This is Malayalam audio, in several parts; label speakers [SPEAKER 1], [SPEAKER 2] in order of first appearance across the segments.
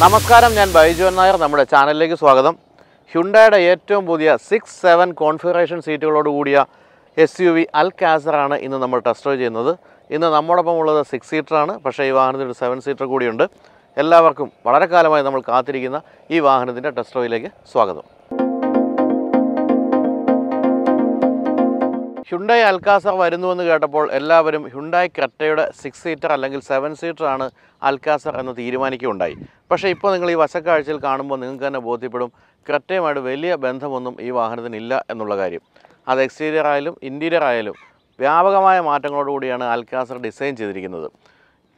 [SPEAKER 1] നമസ്കാരം ഞാൻ ബൈജു നായർ. നമ്മുടെ ചാനലിലേക്ക് സ്വാഗതം. ഹ്യുണ്ടായുടെ ഏറ്റവും പുതിയ സിക്സ് സെവൻ കോൺഫിഗറേഷൻ സീറ്റുകളോട് കൂടിയ എസ് യു വി അൽ കാസറാണ് ഇന്ന് നമ്മൾ ടെസ്റ്റ് ഡ്രൈവ് ചെയ്യുന്നത്. ഇന്ന് നമ്മോടൊപ്പം ഉള്ളത് സിക്സ് സീറ്ററാണ് പക്ഷേ ഈ വാഹനത്തിൽ ഒരു സെവൻ സീറ്റർ കൂടിയുണ്ട്. എല്ലാവർക്കും വളരെ കാലമായി നമ്മൾ കാത്തിരിക്കുന്ന ഈ വാഹനത്തിന്റെ ടെസ്റ്റ് ഡ്രൈവിലേക്ക് സ്വാഗതം. ഹ്യുണ്ടായി അൽക്കാസർ വരുന്നുവെന്ന് കേട്ടപ്പോൾ എല്ലാവരും ഹ്യുണ്ടായി ക്രെറ്റയുടെ സിക്സ് സീറ്റർ അല്ലെങ്കിൽ സെവൻ സീറ്റർ ആണ് അൽക്കാസർ എന്ന് തീരുമാനിക്കുകയുണ്ടായി. പക്ഷേ ഇപ്പോൾ നിങ്ങൾ ഈ വശക്കാഴ്ചയിൽ കാണുമ്പോൾ നിങ്ങൾക്ക് തന്നെ ബോധ്യപ്പെടും ക്രെറ്റയുമായിട്ട് വലിയ ബന്ധമൊന്നും ഈ വാഹനത്തിന് ഇല്ല എന്നുള്ള കാര്യം. അത് എക്സ്റ്റീരിയർ ആയാലും ഇന്റീരിയർ ആയാലും വ്യാപകമായ മാറ്റങ്ങളോടുകൂടിയാണ് അൽക്കാസർ ഡിസൈൻ ചെയ്തിരിക്കുന്നത്.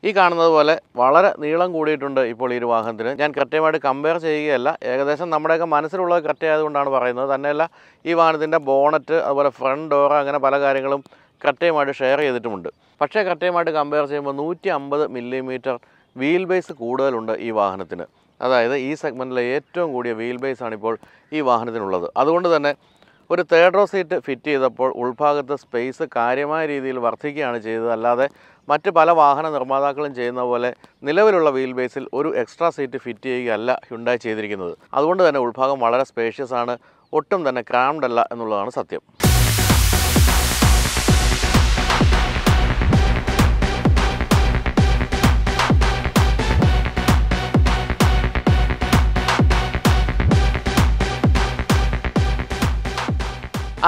[SPEAKER 1] ഈ കാണുന്നത് പോലെ വളരെ നീളം കൂടിയിട്ടുണ്ട് ഇപ്പോൾ ഈ ഒരു വാഹനത്തിന്. ഞാൻ കൃത്യമായിട്ട് കമ്പയർ ചെയ്യുകയല്ല. ഏകദേശം നമ്മുടെയൊക്കെ മനസ്സിലുള്ളത് കൃത്യമായതുകൊണ്ടാണ് പറയുന്നത്. തന്നെയല്ല ഈ വാഹനത്തിന്റെ ബോണറ്റ് അതുപോലെ ഫ്രണ്ട് ഡോർ അങ്ങനെ പല കാര്യങ്ങളും കൃത്യമായിട്ട് ഷെയർ ചെയ്തിട്ടുമുണ്ട്. പക്ഷേ കൃത്യമായിട്ട് കമ്പയർ ചെയ്യുമ്പോൾ നൂറ്റി അമ്പത് മില്ലിമീറ്റർ വീൽ ബേസ് കൂടുതലുണ്ട് ഈ വാഹനത്തിന്. അതായത് ഈ സെഗ്മെന്റിലെ ഏറ്റവും കൂടിയ വീൽ ബേസ് ഇപ്പോൾ ഈ വാഹനത്തിനുള്ളത്. അതുകൊണ്ട് തന്നെ ഒരു തേർഡ് റോ സീറ്റ് ഫിറ്റ് ചെയ്തപ്പോൾ ഉൾഭാഗത്ത് സ്പേസ് കാര്യമായ രീതിയിൽ വർദ്ധിക്കുകയാണ് ചെയ്തത്. അല്ലാതെ മറ്റ് പല വാഹന നിർമ്മാതാക്കളും ചെയ്യുന്ന പോലെ നിലവിലുള്ള വീൽ ബേസിൽ ഒരു എക്സ്ട്രാ സീറ്റ് ഫിറ്റ് ചെയ്യുകയല്ല ഹ്യുണ്ടായി ചെയ്തിരിക്കുന്നത്. അതുകൊണ്ട് തന്നെ ഉൾഭാഗം വളരെ സ്പേഷ്യസ് ആണ് ഒട്ടും തന്നെ ക്രാംഡ് അല്ല എന്നുള്ളതാണ് സത്യം.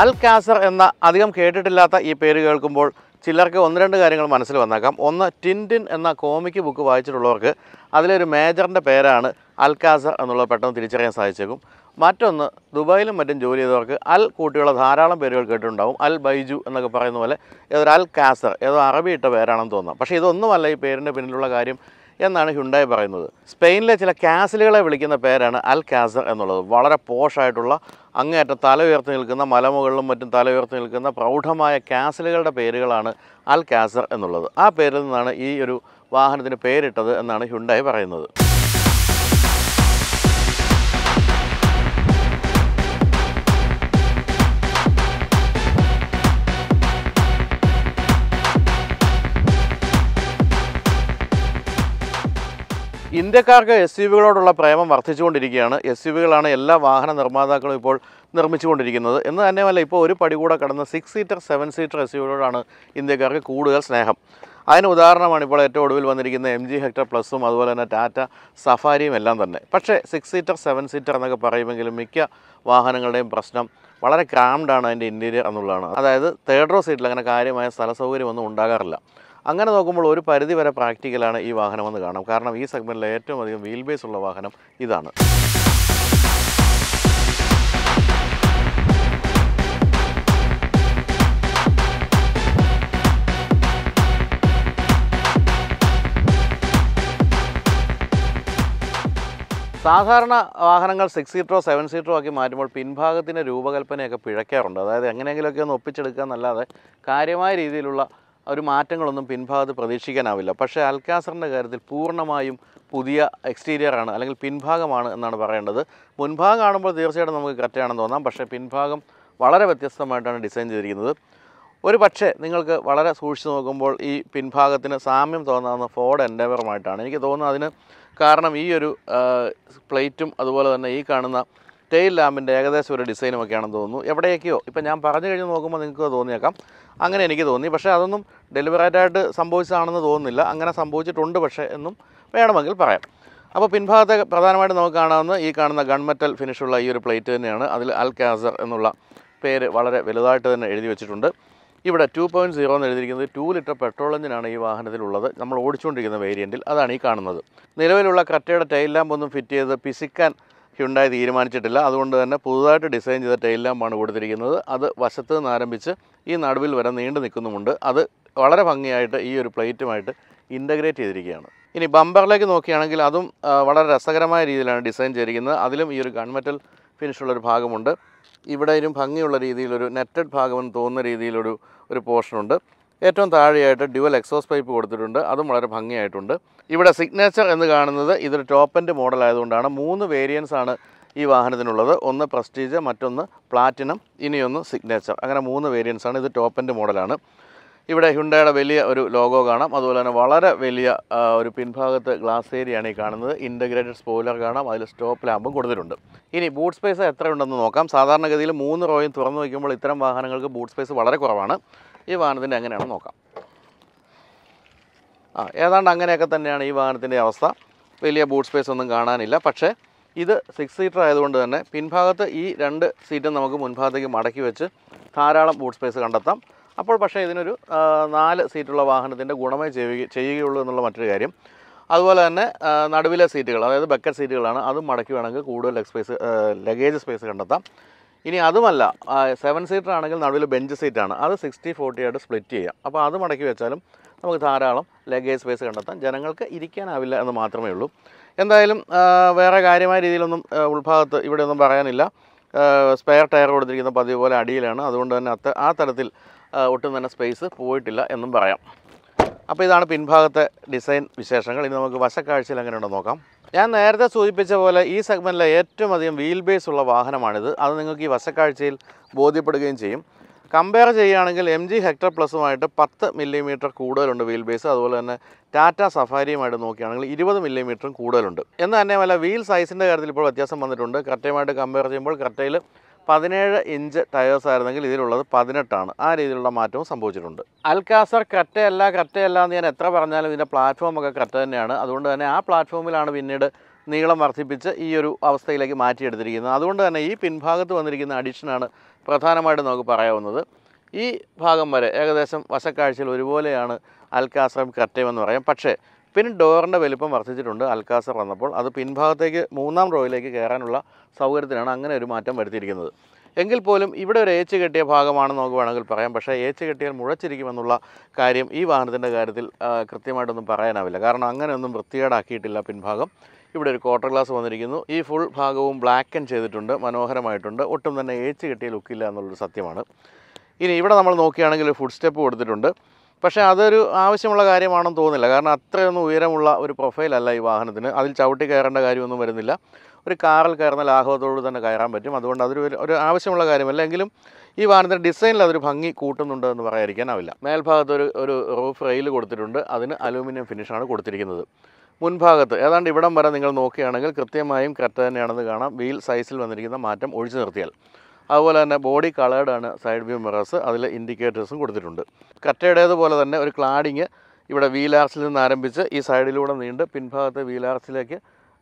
[SPEAKER 1] അൽ കാസർ എന്ന അധികം കേട്ടിട്ടില്ലാത്ത ഈ പേര് കേൾക്കുമ്പോൾ ചിലർക്ക് ഒന്ന് രണ്ട് കാര്യങ്ങൾ മനസ്സിൽ വന്നേക്കാം. ഒന്ന് ടിന്റിൻ എന്ന കോമിക് ബുക്ക് വായിച്ചിട്ടുള്ളവർക്ക് അതിലൊരു മേജറിന്റെ പേരാണ് അൽകാസർ എന്നുള്ളത് പെട്ടെന്ന് തിരിച്ചറിയാൻ സാധിച്ചേക്കും. മറ്റൊന്ന് ദുബായിലും മറ്റും ജോലി ചെയ്തവർക്ക് അൽ കൂട്ടിയുള്ള ധാരാളം പേരുകൾ കേട്ടിട്ടുണ്ടാവും. അൽ ബൈജു എന്നൊക്കെ പറയുന്ന പോലെ ഏതൊരു അൽ കാസർ ഏതോ അറബി ഇട്ട പേരാണെന്ന് തോന്നാം. പക്ഷേ ഇതൊന്നുമല്ല ഈ പേരിന്റെ പിന്നിലുള്ള കാര്യം. എന്നാണ് ഹ്യുണ്ടായി പറയുന്നത്. സ്പെയിനിലെ ചില കാസിലുകളെ വിളിക്കുന്ന പേരാണ് അൽ കാസർ എന്നുള്ളത്. വളരെ പോഷായിട്ടുള്ള അങ്ങേയറ്റം തല ഉയർത്തി നിൽക്കുന്ന മലമുകളിലും മറ്റും തല ഉയർത്തി നിൽക്കുന്ന പ്രൗഢമായ കാസിലുകളുടെ പേരുകളാണ് അൽ കാസർ എന്നുള്ളത്. ആ പേരിൽ നിന്നാണ് ഈ ഒരു വാഹനത്തിന് പേരിട്ടത് എന്നാണ് ഹ്യുണ്ടായി പറയുന്നത്. ഇന്ത്യക്കാർക്ക് എസ് യു വികളോടുള്ള പ്രേമം വർദ്ധിച്ചുകൊണ്ടിരിക്കുകയാണ്. എസ് യു വികളാണ് എല്ലാ വാഹന നിർമ്മാതാക്കളും ഇപ്പോൾ നിർമ്മിച്ചുകൊണ്ടിരിക്കുന്നത്. എന്ന് തന്നെയല്ല ഇപ്പോൾ ഒരു പടി കൂടെ കടന്ന six seater seven seater S U വികളോടാണ് ഇന്ത്യക്കാർക്ക് കൂടുതൽ സ്നേഹം. അതിന് ഉദാഹരണമാണ് ഇപ്പോൾ ഏറ്റവും ഒടുവിൽ വന്നിരിക്കുന്ന എം ജി ഹെക്ടർ പ്ലസും അതുപോലെ തന്നെ ടാറ്റ സഫാരിയും എല്ലാം തന്നെ. പക്ഷേ സിക്സ് സീറ്റർ സെവൻ സീറ്റർ എന്നൊക്കെ പറയുമെങ്കിലും മിക്ക വാഹനങ്ങളുടെയും പ്രശ്നം വളരെ ക്രാംഡാണ് അതിന്റെ ഇന്റീരിയർ എന്നുള്ളതാണ്. അതായത് തേർഡ് റോ സീറ്റിൽ അങ്ങനെ കാര്യമായ സ്ഥല സൗകര്യമൊന്നും ഉണ്ടാകാറില്ല. അങ്ങനെ നോക്കുമ്പോൾ ഒരു പരിധി വരെ പ്രാക്ടിക്കലാണ് ഈ വാഹനമെന്ന് കാണാം. കാരണം ഈ സെഗ്മെന്റിലെ ഏറ്റവും അധികം വീൽ ബേസ് ഉള്ള വാഹനം ഇതാണ്. സാധാരണ വാഹനങ്ങൾ സിക്സ് സീറ്ററോ സെവൻ സീറ്ററോ ആക്കി മാറ്റുമ്പോൾ പിൻഭാഗത്തിന്റെ രൂപകൽപ്പനയൊക്കെ പിഴയ്ക്കാറുണ്ട്. അതായത് എങ്ങനെയെങ്കിലുമൊക്കെ ഒന്ന് ഒപ്പിച്ചെടുക്കുക എന്നല്ലാതെ കാര്യമായ രീതിയിലുള്ള ഒരു മാറ്റങ്ങളൊന്നും പിൻഭാഗത്ത് പ്രതീക്ഷിക്കാനാവില്ല. പക്ഷേ അൽക്കാസറിന്റെ കാര്യത്തിൽ പൂർണമായും പുതിയ എക്സ്റ്റീരിയറാണ് അല്ലെങ്കിൽ പിൻഭാഗമാണ് എന്നാണ് പറയേണ്ടത്. മുൻഭാഗം കാണുമ്പോൾ തീർച്ചയായിട്ടും നമുക്ക് കറക്റ്റാണെന്ന് തോന്നാം. പക്ഷേ പിൻഭാഗം വളരെ വ്യത്യസ്തമായിട്ടാണ് ഡിസൈൻ ചെയ്തിരിക്കുന്നത്. ഒരു പക്ഷേ നിങ്ങൾക്ക് വളരെ സൂക്ഷിച്ച് നോക്കുമ്പോൾ ഈ പിൻഭാഗത്തിന് സാമ്യം തോന്നാവുന്ന ഫോർഡ് എൻഡേവറുമായിട്ടാണ്. എനിക്ക് തോന്നുന്നത് അതിന് കാരണം ഈ ഒരു പ്ലേറ്റും അതുപോലെ തന്നെ ഈ കാണുന്ന ടെയിൽ ലാമ്പിന്റെ ഏകദേശം ഒരു ഡിസൈനും ഒക്കെയാണെന്ന് തോന്നുന്നു. എവിടെയൊക്കെയോ. ഇപ്പം ഞാൻ പറഞ്ഞു കഴിഞ്ഞ് നോക്കുമ്പോൾ നിങ്ങൾക്ക് തോന്നിയേക്കാം. അങ്ങനെ എനിക്ക് തോന്നി. പക്ഷേ അതൊന്നും ഡെലിവറേറ്റായിട്ട് സംഭവിച്ചതാണെന്ന് തോന്നുന്നില്ല. അങ്ങനെ സംഭവിച്ചിട്ടുണ്ട് പക്ഷേ എന്നും വേണമെങ്കിൽ പറയാം. അപ്പോൾ പിൻഭാഗത്തെ പ്രധാനമായിട്ട് നമുക്ക് കാണാവുന്ന ഈ കാണുന്ന ഗൺമെറ്റൽ ഫിനിഷുള്ള ഈ ഒരു പ്ലേറ്റ് തന്നെയാണ്. അതിൽ അൽ കാസർ എന്നുള്ള പേര് വളരെ വലുതായിട്ട് തന്നെ എഴുതി വെച്ചിട്ടുണ്ട്. ഇവിടെ ടു പോയിന്റ് സീറോ എന്ന് എഴുതിയിരിക്കുന്നത് ടു ലിറ്റർ പെട്രോൾ എഞ്ചിനാണ് ഈ വാഹനത്തിലുള്ളത് നമ്മൾ ഓടിച്ചുകൊണ്ടിരിക്കുന്ന വേരിയന്റിൽ അതാണ് ഈ കാണുന്നത്. നിലവിലുള്ള കറ്റയുടെ ടൈൽ ലാമ്പ് ഒന്നും ഫിറ്റ് ചെയ്ത് പിസിക്കാൻ ഹ്യുണ്ടായി തീരുമാനിച്ചിട്ടില്ല. അതുകൊണ്ട് തന്നെ പുതുതായിട്ട് ഡിസൈൻ ചെയ്ത ടൈൽ ലാമ്പാണ് കൊടുത്തിരിക്കുന്നത്. അത് വശത്ത് നിന്ന് ആരംഭിച്ച് ഈ നടുവിൽ വരെ നീണ്ടു നിൽക്കുന്നുമുണ്ട്. അത് വളരെ ഭംഗിയായിട്ട് ഈ ഒരു പ്ലേറ്റുമായിട്ട് ഇന്റഗ്രേറ്റ് ചെയ്തിരിക്കുകയാണ്. ഇനി ബമ്പറിലേക്ക് നോക്കുകയാണെങ്കിൽ അതും വളരെ രസകരമായ രീതിയിലാണ് ഡിസൈൻ ചെയ്തിരിക്കുന്നത്. അതിലും ഈ ഒരു ഗൺമെറ്റൽ ഫിനിഷുള്ളൊരു ഭാഗമുണ്ട്. ഇവിടെയും ഭംഗിയുള്ള രീതിയിലൊരു നെറ്റഡ് ഭാഗമെന്ന് തോന്നുന്ന രീതിയിലൊരു ഒരു പോർഷനുണ്ട് ഏറ്റവും താഴെയായിട്ട് ഡ്യുവൽ എക്സോസ് പൈപ്പ് കൊടുത്തിട്ടുണ്ട്. അതും വളരെ ഭംഗിയായിട്ടുണ്ട്. ഇവിടെ സിഗ്നേച്ചർ എന്ന് കാണുന്നത് ഇതൊരു ടോപ്പ് എൻഡ് മോഡൽ ആയതുകൊണ്ടാണ്. മൂന്ന് വേരിയൻസ് ആണ് ഈ വാഹനത്തിനുള്ളത്. ഒന്ന് പ്രസ്റ്റീജ് മറ്റൊന്ന് പ്ലാറ്റിനം ഇനിയൊന്ന് സിഗ്നേച്ചർ അങ്ങനെ മൂന്ന് വേരിയൻസ് ആണ് ഇത് ടോപ്പ് എൻഡ് മോഡലാണ് ഇവിടെ ഹുണ്ടയുടെ വലിയ ഒരു ലോഗോ കാണാം. അതുപോലെ തന്നെ വളരെ വലിയ ഒരു പിൻഭാഗത്ത് ഗ്ലാസ് ഏരിയയാണ് ഈ കാണുന്നത്. ഇന്റഗ്രേറ്റഡ് സ്പോയിലർ കാണാം. അതിൽ സ്റ്റോപ്പ് ലാമ്പും കൊടുത്തിട്ടുണ്ട്. ഇനി ബൂട്ട് സ്പേസ് എത്ര ഉണ്ടെന്ന് നോക്കാം. സാധാരണഗതിയിൽ മൂന്ന് റോയും തുറന്നു വയ്ക്കുമ്പോൾ ഇത്തരം വാഹനങ്ങൾക്ക് ബൂട്ട് സ്പേസ് വളരെ കുറവാണ്. ഈ വാഹനത്തിന്റെ എങ്ങനെയാണെന്ന് നോക്കാം. ആ ഏതാണ്ട് അങ്ങനെയൊക്കെ തന്നെയാണ് ഈ വാഹനത്തിന്റെ അവസ്ഥ. വലിയ ബൂട്ട് സ്പേസ് ഒന്നും കാണാനില്ല. പക്ഷേ ഇത് സിക്സ് സീറ്റർ ആയതുകൊണ്ട് തന്നെ പിൻഭാഗത്ത് ഈ രണ്ട് സീറ്റും നമുക്ക് മുൻഭാഗത്തേക്ക് മടക്കി വെച്ച് ധാരാളം ബൂട്ട് സ്പേസ് കണ്ടെത്താം. അപ്പോൾ പക്ഷേ ഇതിനൊരു നാല് സീറ്റുള്ള വാഹനത്തിന്റെ ഗുണമേ ചെയ്യുക ചെയ്യുകയുള്ളൂ എന്നുള്ള മറ്റൊരു കാര്യം. അതുപോലെ തന്നെ നടുവിലെ സീറ്റുകൾ അതായത് ബക്കറ്റ് സീറ്റുകളാണ് അതും മടക്കി വേണമെങ്കിൽ കൂടുതൽ ലെഗ് സ്പേസ് ലഗേജ് സ്പേസ് കണ്ടെത്താം. ഇനി അതുമല്ല സെവൻ സീറ്റർ ആണെങ്കിൽ നടുവിൽ ബെഞ്ച് സീറ്റാണ് അത് സിക്സ്റ്റി ഫോർട്ടി ആയിട്ട് സ്പ്ലിറ്റ് ചെയ്യാം. അപ്പോൾ അത് മടക്കി വെച്ചാലും നമുക്ക് ധാരാളം ലഗേജ് സ്പേസ് കണ്ടെത്താം. ജനങ്ങൾക്ക് ഇരിക്കാനാവില്ല എന്ന് മാത്രമേ ഉള്ളൂ. എന്തായാലും വേറെ കാര്യമായ രീതിയിലൊന്നും ഉൾഭാഗത്ത് ഇവിടെ ഒന്നും പറയാനില്ല. സ്പെയർ ടയർ കൊടുത്തിരിക്കുന്ന പതിവ് പോലെ അടിയിലാണ്. അതുകൊണ്ട് തന്നെ അത്ത ആ തരത്തിൽ ഒട്ടും തന്നെ സ്പേസ് പോയിട്ടില്ല എന്നും പറയാം. അപ്പോൾ ഇതാണ് പിൻഭാഗത്തെ ഡിസൈൻ വിശേഷങ്ങൾ. ഇനി നമുക്ക് വശക്കാഴ്ചയിൽ എങ്ങനെയുണ്ടെന്ന് നോക്കാം. ഞാൻ നേരത്തെ സൂചിപ്പിച്ച പോലെ ഈ സെഗ്മെന്റിലെ ഏറ്റവും അധികം വീൽ ബേസ് ഉള്ള വാഹനമാണിത്. അത് നിങ്ങൾക്ക് ഈ വശക്കാഴ്ചയിൽ ബോധ്യപ്പെടുകയും ചെയ്യും. കമ്പയർ ചെയ്യുകയാണെങ്കിൽ എം ജി ഹെക്ടർ പ്ലസുമായിട്ട് പത്ത് മില്ലിമീറ്റർ കൂടുതലുണ്ട് വീൽ ബേസ് അതുപോലെ തന്നെ ടാറ്റ സഫാരിയുമായിട്ട് നോക്കുകയാണെങ്കിൽ ഇരുപത് മില്ലിമീറ്ററും കൂടുതലുണ്ട്. എന്ന് തന്നെ വല്ല വീൽ സൈസിന്റെ കാര്യത്തിൽ ഇപ്പോൾ വ്യത്യാസം വന്നിട്ടുണ്ട്. കറക്റ്റയുമായിട്ട് കമ്പയർ ചെയ്യുമ്പോൾ കറക്റ്റയിൽ പതിനേഴ് ഇഞ്ച് ടയേഴ്സ് ആയിരുന്നെങ്കിൽ ഇതിലുള്ളത് പതിനെട്ടാണ്. ആ രീതിയിലുള്ള മാറ്റവും സംഭവിച്ചിട്ടുണ്ട്. അൽകാസർ കറ്റയല്ല കറ്റയല്ല എന്ന് ഞാൻ എത്ര പറഞ്ഞാലും ഇതിന്റെ പ്ലാറ്റ്ഫോം ഒക്കെ കറ്റ തന്നെയാണ്. അതുകൊണ്ട് തന്നെ ആ പ്ലാറ്റ്ഫോമിലാണ് പിന്നീട് നീളം വർദ്ധിപ്പിച്ച് ഈ ഒരു അവസ്ഥയിലേക്ക് മാറ്റിയെടുത്തിരിക്കുന്നത്. അതുകൊണ്ട് തന്നെ ഈ പിൻഭാഗത്ത് വന്നിരിക്കുന്ന അഡീഷനാണ് പ്രധാനമായിട്ടും നമുക്ക് പറയാവുന്നത്. ഈ ഭാഗം വരെ ഏകദേശം വശക്കാഴ്ചയിൽ ഒരുപോലെയാണ് അൽക്കാസറും കറ്റയും എന്ന് പറയാം. പക്ഷേ പിന്നെ ഡോറിന്റെ വലിപ്പം വർദ്ധിച്ചിട്ടുണ്ട്. അൽക്കാസർ വന്നപ്പോൾ അത് പിൻഭാഗത്തേക്ക് മൂന്നാം റോയിലേക്ക് കയറാനുള്ള സൗകര്യത്തിനാണ് അങ്ങനെ ഒരു മാറ്റം വരുത്തിയിരിക്കുന്നത്. എങ്കിൽ പോലും ഇവിടെ ഒരു ഏച്ച് കെട്ടിയ ഭാഗമാണെന്ന് നമുക്ക് വേണമെങ്കിൽ പറയാം. പക്ഷേ ഏച്ച് കെട്ടിയാൽ മുഴച്ചിരിക്കുമെന്നുള്ള കാര്യം ഈ വാഹനത്തിന്റെ കാര്യത്തിൽ കൃത്യമായിട്ടൊന്നും പറയാനാവില്ല. കാരണം അങ്ങനെ ഒന്നും വൃത്തികേടാക്കിയിട്ടില്ല പിൻഭാഗം. ഇവിടെ ഒരു ക്വാർട്ടർ ഗ്ലാസ് വന്നിരിക്കുന്നു. ഈ ഫുൾ ഭാഗവും ബ്ലാക്ക് ആൻഡ് ചെയ്തിട്ടുണ്ട്. മനോഹരമായിട്ടുണ്ട്. ഒട്ടും തന്നെ ഏച്ച് കെട്ടിയ ലുക്കില്ല എന്നുള്ളൊരു സത്യമാണ്. ഇനി ഇവിടെ നമ്മൾ നോക്കുകയാണെങ്കിൽ ഫുഡ് സ്റ്റെപ്പ് കൊടുത്തിട്ടുണ്ട്. പക്ഷേ അതൊരു ആവശ്യമുള്ള കാര്യമാണെന്ന് തോന്നുന്നില്ല. കാരണം അത്രയൊന്നും ഉയരമുള്ള ഒരു പ്രൊഫൈലല്ല ഈ വാഹനത്തിന്. അതിൽ ചവിട്ടി കയറേണ്ട കാര്യമൊന്നും വരുന്നില്ല. ഒരു കാറിൽ കയറുന്ന ലാഘവത്തോട് തന്നെ കയറാൻ പറ്റും. അതുകൊണ്ട് അതൊരു ഒരു- ആവശ്യമുള്ള കാര്യമല്ല. എങ്കിലും ഈ വാഹനത്തിന്റെ ഡിസൈനിൽ അതൊരു ഭംഗി കൂട്ടുന്നുണ്ട് എന്ന് പറയാതിരിക്കാനാവില്ല. മേൽഭാഗത്ത് ഒരു ഒരു റൂഫ് റെയിൽ കൊടുത്തിട്ടുണ്ട്. അതിന് അലൂമിനിയം ഫിനിഷാണ് കൊടുത്തിരിക്കുന്നത്. മുൻഭാഗത്ത് ഏതാണ്ട് ഇവിടം വരെ നിങ്ങൾ നോക്കുകയാണെങ്കിൽ കൃത്യമായും കറക്റ്റ് തന്നെയാണെന്ന് കാണാം. വീൽ സൈസിൽ വന്നിരിക്കുന്ന മാറ്റം ഒഴിച്ചു നിർത്തിയാൽ. അതുപോലെ തന്നെ ബോഡി കളേർഡാണ് സൈഡ് വ്യൂ മിറേഴ്സ് അതിൽ ഇൻഡിക്കേറ്റേഴ്സും കൊടുത്തിട്ടുണ്ട്. കറ്റയുടേതുപോലെ തന്നെ ഒരു ക്ലാഡിങ് ഇവിടെ വീലാർസിൽ നിന്ന് ആരംഭിച്ച് ഈ സൈഡിലൂടെ നീണ്ട് പിൻഭാഗത്തെ വീലാർസിലേക്ക്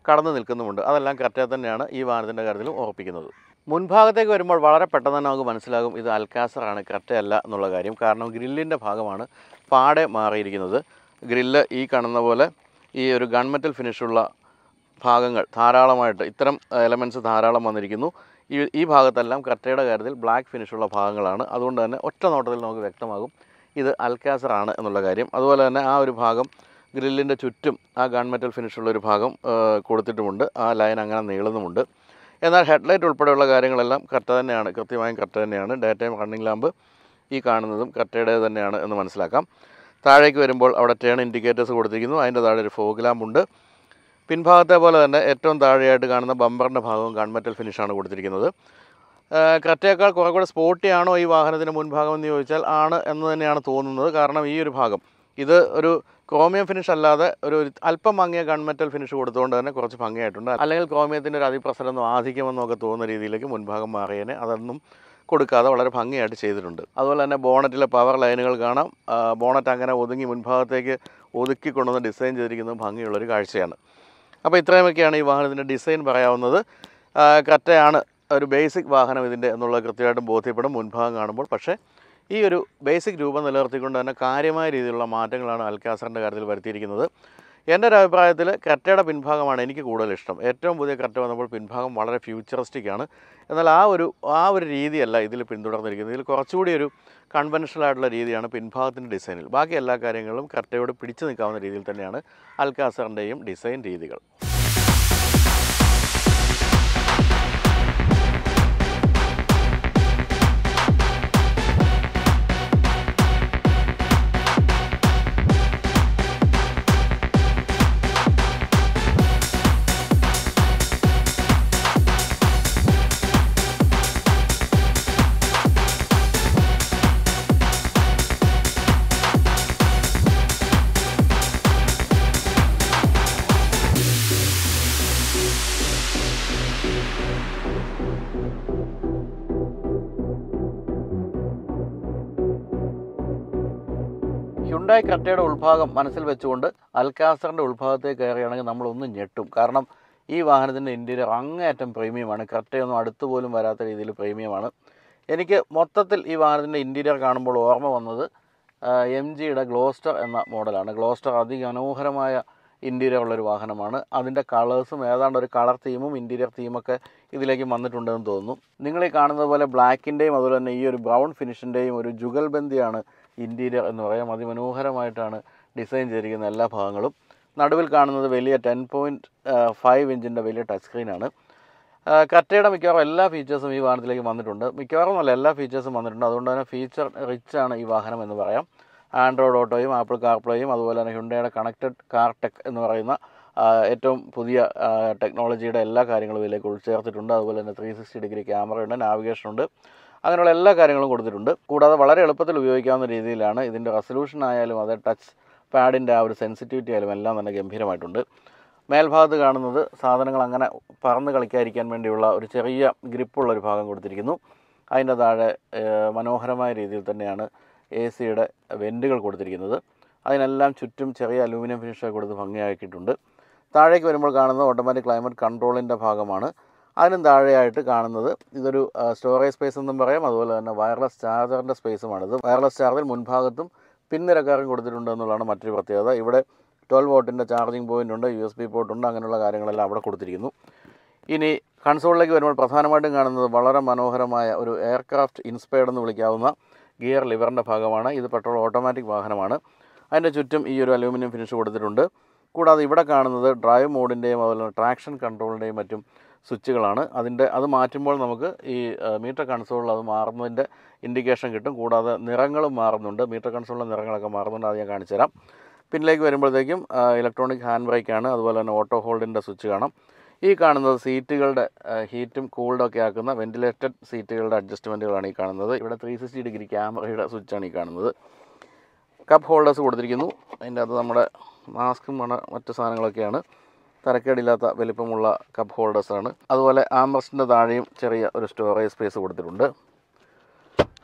[SPEAKER 1] കടന്നു നിൽക്കുന്നുമുണ്ട്. അതെല്ലാം കറ്റ തന്നെയാണ് ഈ വാഹനത്തിന്റെ കാര്യത്തിലും ഉറപ്പിക്കുന്നത്. മുൻഭാഗത്തേക്ക് വരുമ്പോൾ വളരെ പെട്ടെന്ന് തന്നെ നമുക്ക് മനസ്സിലാകും ഇത് അൽക്കാസറാണ് കറ്റയല്ല എന്നുള്ള കാര്യം. കാരണം ഗ്രില്ലിന്റെ ഭാഗമാണ് പാടെ മാറിയിരിക്കുന്നത്. ഗ്രില്ല് ഈ കാണുന്ന പോലെ ഈ ഒരു ഗൺമെറ്റൽ ഫിനിഷുള്ള ഭാഗങ്ങൾ ധാരാളമായിട്ട് ഇത്തരം എലമെന്റ്സ് ധാരാളം വന്നിരിക്കുന്നു. ഈ ഈ ഭാഗത്തെല്ലാം കട്ടയുടെ കാര്യത്തിൽ ബ്ലാക്ക് ഫിനിഷുള്ള ഭാഗങ്ങളാണ്. അതുകൊണ്ട് തന്നെ ഒറ്റ നോട്ടത്തിൽ നമുക്ക് വ്യക്തമാകും ഇത് അൽക്കാസർ ആണ് എന്നുള്ള കാര്യം. അതുപോലെ തന്നെ ആ ഒരു ഭാഗം ഗ്രില്ലിന്റെ ചുറ്റും ആ ഗൺമെറ്റൽ ഫിനിഷുള്ള ഒരു ഭാഗം കൊടുത്തിട്ടുമുണ്ട്. ആ ലൈൻ അങ്ങനെ നീളുന്നുമുണ്ട്. എന്നാൽ ഹെഡ്ലൈറ്റ് ഉൾപ്പെടെയുള്ള കാര്യങ്ങളെല്ലാം കറക്റ്റ് തന്നെയാണ്. കൃത്യമായും കറക്റ്റ് തന്നെയാണ്. ഡേ ടൈം റണ്ണിംഗ് ലാമ്പ് ഈ കാണുന്നതും കറക്റ്റയുടെ തന്നെയാണ് എന്ന് മനസ്സിലാക്കാം. താഴേക്ക് വരുമ്പോൾ അവിടെ ടേൺ ഇൻഡിക്കേറ്റേഴ്സ് കൊടുത്തിരിക്കുന്നു. അതിന്റെ താഴെ ഒരു ഫോഗ് ലാമ്പുണ്ട് പിൻഭാഗത്തെ പോലെ തന്നെ ഏറ്റവും താഴെയായിട്ട് കാണുന്ന ബമ്പറിന്റെ ഭാഗവും ഗൺമെറ്റൽ ഫിനിഷാണ് കൊടുത്തിരിക്കുന്നത്. കറക്റ്റേക്കാൾ കുറേ കൂടെ സ്പോർട്ടി ആണോ ഈ വാഹനത്തിന്റെ മുൻഭാഗം എന്ന് ചോദിച്ചാൽ ആണ് എന്ന് തന്നെയാണ് തോന്നുന്നത്. കാരണം ഈ ഒരു ഭാഗം ഇത് ഒരു ക്രോമിയം ഫിനിഷ് അല്ലാതെ ഒരു അല്പം ഭംഗിയ ഗൺമെറ്റൽ ഫിനിഷ് കൊടുത്തുകൊണ്ട് തന്നെ കുറച്ച് ഭംഗിയായിട്ടുണ്ട്. അല്ലെങ്കിൽ ക്രോമിയത്തിന്റെ ഒരു അതിപ്രസരമോ ആധിക്യമെന്നോ ഒക്കെ തോന്നുന്ന രീതിയിലേക്ക് മുൻഭാഗം മാറിയതിനെ അതൊന്നും കൊടുക്കാതെ വളരെ ഭംഗിയായിട്ട് ചെയ്തിട്ടുണ്ട്. അതുപോലെ തന്നെ ബോണറ്റിലെ പവർ ലൈനുകൾ കാണാം. ബോണറ്റ് അങ്ങനെ ഒതുങ്ങി മുൻഭാഗത്തേക്ക് ഒതുക്കി കൊണ്ടുവന്ന് ഡിസൈൻ ചെയ്തിരിക്കുന്നത് ഭംഗിയുള്ളൊരു കാഴ്ചയാണ്. അപ്പോൾ ഇത്രയുമൊക്കെയാണ് ഈ വാഹനത്തിന്റെ ഡിസൈൻ പറയാവുന്നത്. കറ്റയാണ് ഒരു ബേസിക് വാഹനം ഇതിന്റെ എന്നുള്ളത് കൃത്യമായിട്ടും ബോധ്യപ്പെടും മുൻഭാഗം കാണുമ്പോൾ. പക്ഷേ ഈ ഒരു ബേസിക് രൂപം നിലനിർത്തിക്കൊണ്ട് തന്നെ കാര്യമായ രീതിയിലുള്ള മാറ്റങ്ങളാണ് അൽക്കാസറിന്റെ കാര്യത്തിൽ വരുത്തിയിരിക്കുന്നത്. എന്റെ ഒരു അഭിപ്രായത്തിൽ കറ്റയുടെ പിൻഭാഗമാണ് എനിക്ക് കൂടുതൽ ഇഷ്ടം. ഏറ്റവും പുതിയ കറ്റ വന്നപ്പോൾ പിൻഭാഗം വളരെ ഫ്യൂച്ചറിസ്റ്റിക് ആണ് എന്നാൽ ആ ഒരു ആ ഒരു രീതിയല്ല ഇതിൽ പിന്തുടർന്നിരിക്കുന്നത്. ഇതിൽ കുറച്ചുകൂടി ഒരു കൺവെൻഷണൽ ആയിട്ടുള്ള രീതിയാണ് പിൻഭാഗത്തിന്റെ ഡിസൈനിൽ. ബാക്കി എല്ലാ കാര്യങ്ങളും കറ്റയോട് പിടിച്ചു നിൽക്കാവുന്ന രീതിയിൽ തന്നെയാണ് അൽക്കാസറിന്റെയും ഡിസൈൻ രീതികൾ. ഉൾഭാഗം മനസ്സിൽ വെച്ചുകൊണ്ട് അൽക്കാസറിന്റെ ഉൾഭാഗത്തേക്ക് കയറുകയാണെങ്കിൽ നമ്മളൊന്നും ഞെട്ടും. കാരണം ഈ വാഹനത്തിന്റെ ഇന്റീരിയർ അങ്ങേയറ്റം പ്രീമിയമാണ് കറക്റ്റൊന്നും അടുത്ത് പോലും വരാത്ത രീതിയിൽ പ്രീമിയമാണ് എനിക്ക് മൊത്തത്തിൽ ഈ വാഹനത്തിന്റെ ഇന്റീരിയർ കാണുമ്പോൾ ഓർമ്മ വന്നത് എം ജിയുടെ ഗ്ലോസ്റ്റർ എന്ന മോഡലാണ്. ഗ്ലോസ്റ്റർ അതിമനോഹരമായ ഇന്റീരിയർ ഉള്ളൊരു വാഹനമാണ്. അതിന്റെ കളേഴ്സും ഏതാണ്ട് ഒരു കളർ തീമും ഇന്റീരിയർ തീമൊക്കെ ഇതിലേക്ക് വന്നിട്ടുണ്ടെന്ന് തോന്നുന്നു. നിങ്ങൾ ഈ കാണുന്നത് പോലെ ബ്ലാക്കിന്റെയും അതുപോലെ തന്നെ ഈ ഒരു ബ്രൗൺ ഫിനിഷിന്റെയും ഒരു ജുഗൽബന്ദിയാണ് ഇന്റീരിയർ എന്ന് പറയാം. അതിമനോഹരമായിട്ടാണ് ഡിസൈൻ ചെയ്തിരിക്കുന്ന എല്ലാ ഭാഗങ്ങളും. നടുവിൽ കാണുന്നത് വലിയ ടെൻ പോയിന്റ് ഫൈവ് ഇഞ്ചിന്റെ വലിയ ടച്ച് സ്ക്രീനാണ് കറ്റയുടെ മിക്കവാറും എല്ലാ ഫീച്ചേഴ്സും ഈ വാഹനത്തിലേക്ക് വന്നിട്ടുണ്ട്. മിക്കവാറും നല്ല എല്ലാ ഫീച്ചേഴ്സും വന്നിട്ടുണ്ട്. അതുകൊണ്ട് തന്നെ ഫീച്ചർ റിച്ച് ആണ് ഈ വാഹനം എന്ന് പറയാം. ആൻഡ്രോയിഡ് ഓട്ടോയും ആപ്പിൾ കാർപ്ലേയും അതുപോലെ തന്നെ ഹുണ്ടയുടെ കണക്റ്റഡ് കാർ ടെക് എന്ന് പറയുന്ന ഏറ്റവും പുതിയ ടെക്നോളജിയുടെ എല്ലാ കാര്യങ്ങളും ഇതിലേക്ക് ഉൾച്ചേർത്തിട്ടുണ്ട്. അതുപോലെ തന്നെ ത്രീ സിക്സ്റ്റി ഡിഗ്രി ക്യാമറയുണ്ട് നാവിഗേഷൻ ഉണ്ട് അങ്ങനെയുള്ള എല്ലാ കാര്യങ്ങളും കൊടുത്തിട്ടുണ്ട്. കൂടാതെ വളരെ എളുപ്പത്തിൽ ഉപയോഗിക്കാവുന്ന രീതിയിലാണ് ഇതിന്റെ റെസൊല്യൂഷൻ ആയാലും അത് ടച്ച് പാഡിന്റെ ആ ഒരു സെൻസിറ്റിവിറ്റി ആയാലും എല്ലാം തന്നെ ഗംഭീരമായിട്ടുണ്ട്. മേൽഭാഗത്ത് കാണുന്നത് സാധനങ്ങൾ അങ്ങനെ പറന്ന് കളിക്കാതിരിക്കാൻ വേണ്ടിയുള്ള ഒരു ചെറിയ ഗ്രിപ്പുള്ള ഒരു ഭാഗം കൊടുത്തിരിക്കുന്നു. അതിന്റെ താഴെ മനോഹരമായ രീതിയിൽ തന്നെയാണ് എ സിയുടെ വെന്റുകൾ കൊടുത്തിരിക്കുന്നത്. അതിനെല്ലാം ചുറ്റും ചെറിയ അലൂമിനിയം ഫിനിഷൊക്കെ കൊടുത്ത് ഭംഗിയാക്കിയിട്ടുണ്ട്. താഴേക്ക് വരുമ്പോൾ കാണുന്നത് ഓട്ടോമാറ്റിക് ക്ലൈമറ്റ് കൺട്രോളിന്റെ ഭാഗമാണ്. അതിനും താഴെയായിട്ട് കാണുന്നത് ഇതൊരു സ്റ്റോറേജ് സ്പേസ് എന്നും പറയാം. അതുപോലെ തന്നെ വയർലെസ് ചാർജറിന്റെ സ്പേസുമാണിത് വയർലെസ് ചാർജർ മുൻഭാഗത്തും പിന്നിരക്കാരും കൊടുത്തിട്ടുണ്ട് എന്നുള്ളതാണ് മറ്റൊരു പ്രത്യേകത. ഇവിടെ ട്വൽവ് വോട്ടിന്റെ ചാർജിങ് പോയിന്റ് ഉണ്ട് യു എസ് ബി പോർട്ട് ഉണ്ട് അങ്ങനെയുള്ള കാര്യങ്ങളെല്ലാം അവിടെ കൊടുത്തിരിക്കുന്നു. ഇനി കൺസോളിലേക്ക് വരുമ്പോൾ പ്രധാനമായിട്ടും കാണുന്നത് വളരെ മനോഹരമായ ഒരു എയർക്രാഫ്റ്റ് ഇൻസ്പയർഡ് എന്ന് വിളിക്കാവുന്ന ഗിയർ ലിവറിന്റെ ഭാഗമാണ്. ഇത് പെട്രോൾ ഓട്ടോമാറ്റിക് വാഹനമാണ്. അതിന്റെ ചുറ്റും ഈ ഒരു അലൂമിനിയം ഫിനിഷ് കൊടുത്തിട്ടുണ്ട്. കൂടാതെ ഇവിടെ കാണുന്നത് ഡ്രൈവ് മോഡിന്റെയും അതുപോലെ ട്രാക്ഷൻ കൺട്രോളിന്റെയും മറ്റും സ്വിച്ചുകളാണ്. അതിന്റെ അത് മാറ്റുമ്പോൾ നമുക്ക് ഈ മീറ്റർ കൺസോളിൽ അത് മാറുന്നതിന്റെ ഇൻഡിക്കേഷൻ കിട്ടും. കൂടാതെ നിറങ്ങളും മാറുന്നുണ്ട്. മീറ്റർ കൺസോളിലെ നിറങ്ങളൊക്കെ മാറുന്നുണ്ട്. അത് ഞാൻ കാണിച്ചു തരാം. പിന്നിലേക്ക് വരുമ്പോഴത്തേക്കും ഇലക്ട്രോണിക് ഹാൻഡ് ബ്രേക്കാണ് അതുപോലെ തന്നെ ഓട്ടോ ഹോൾഡിന്റെ സ്വിച്ച് കാണാം. ഈ കാണുന്നത് സീറ്റുകളുടെ ഹീറ്റും കൂൾഡൊക്കെ ആക്കുന്ന വെന്റിലേറ്റഡ് സീറ്റുകളുടെ അഡ്ജസ്റ്റ്മെന്റുകളാണ് ഈ കാണുന്നത്. ഇവിടെ ത്രീ സിക്സ്റ്റി ഡിഗ്രി ക്യാമറയുടെ സ്വിച്ചാണ് ഈ കാണുന്നത്. കപ്പ് ഹോൾഡേഴ്സ് കൊടുത്തിരിക്കുന്നു. അതിന്റെ അത് നമ്മുടെ മാസ്കും മറ്റ് സാധനങ്ങളൊക്കെയാണ്. തരക്കേടില്ലാത്ത വലിപ്പമുള്ള കപ്പ് ഹോൾഡേഴ്സാണ് അതുപോലെ ആംബ്രസ്റ്റിന്റെ താഴെയും ചെറിയ ഒരു സ്റ്റോറേജ് സ്പേസ് കൊടുത്തിട്ടുണ്ട്.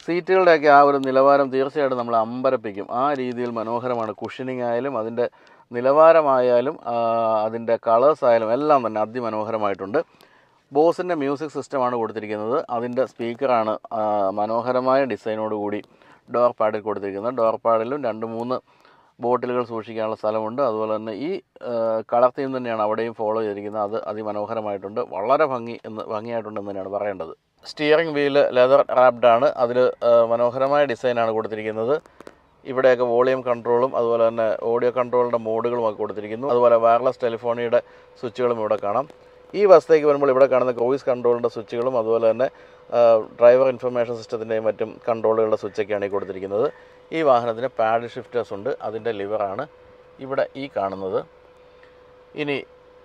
[SPEAKER 1] സീറ്റുകളുടെയൊക്കെ ആ ഒരു നിലവാരം തീർച്ചയായിട്ടും നമ്മൾ അമ്പരപ്പിക്കും. ആ രീതിയിൽ മനോഹരമാണ് കുഷനിങ് ആയാലും അതിന്റെ നിലവാരമായാലും അതിന്റെ കളേഴ്സ് ആയാലും എല്ലാം തന്നെ അതിമനോഹരമായിട്ടുണ്ട്. ബോസിന്റെ മ്യൂസിക് സിസ്റ്റമാണ് കൊടുത്തിരിക്കുന്നത്. അതിന്റെ സ്പീക്കറാണ് മനോഹരമായ ഡിസൈനോടുകൂടി ഡോർ പാഡിൽ കൊടുത്തിരിക്കുന്നത്. ഡോർ പാഡിലും രണ്ട് മൂന്ന് ബോട്ടിലുകൾ സൂക്ഷിക്കാനുള്ള സ്ഥലമുണ്ട്. അതുപോലെ തന്നെ ഈ കളർ തീം തന്നെയാണ് അവിടെയും ഫോളോ ചെയ്തിരിക്കുന്നത്. അത് അതിമനോഹരമായിട്ടുണ്ട്. വളരെ ഭംഗി എന്ന് ഭംഗിയായിട്ടുണ്ടെന്ന് തന്നെയാണ് പറയേണ്ടത്. സ്റ്റിയറിംഗ് വീൽ ലെതർ റാപ്ഡ് ആണ്. അതിൽ മനോഹരമായ ഡിസൈനാണ് കൊടുത്തിരിക്കുന്നത്. ഇവിടെയൊക്കെ വോളിയം കൺട്രോളും അതുപോലെ തന്നെ ഓഡിയോ കൺട്രോളിന്റെ മോഡുകളും ഒക്കെ കൊടുത്തിരിക്കുന്നു. അതുപോലെ വയർലെസ് ടെലിഫോണിയുടെ സ്വിച്ചുകളും ഇവിടെ കാണാം. ഈ വസ്തേക്ക് വരുമ്പോൾ ഇവിടെ കാണുന്ന ക്രൂയിസ് കൺട്രോളിന്റെ സ്വിച്ചുകളും അതുപോലെ തന്നെ ഡ്രൈവർ ഇൻഫർമേഷൻ സിസ്റ്റത്തിന്റെയും മറ്റും കൺട്രോളുകളുടെ സ്വിച്ചൊക്കെയാണ് ഈ കൊടുത്തിരിക്കുന്നത്. ഈ വാഹനത്തിന് പാഡ് ഷിഫ്റ്റേഴ്സ് ഉണ്ട്. അതിന്റെ ലിവറാണ് ഇവിടെ ഈ കാണുന്നത്. ഇനി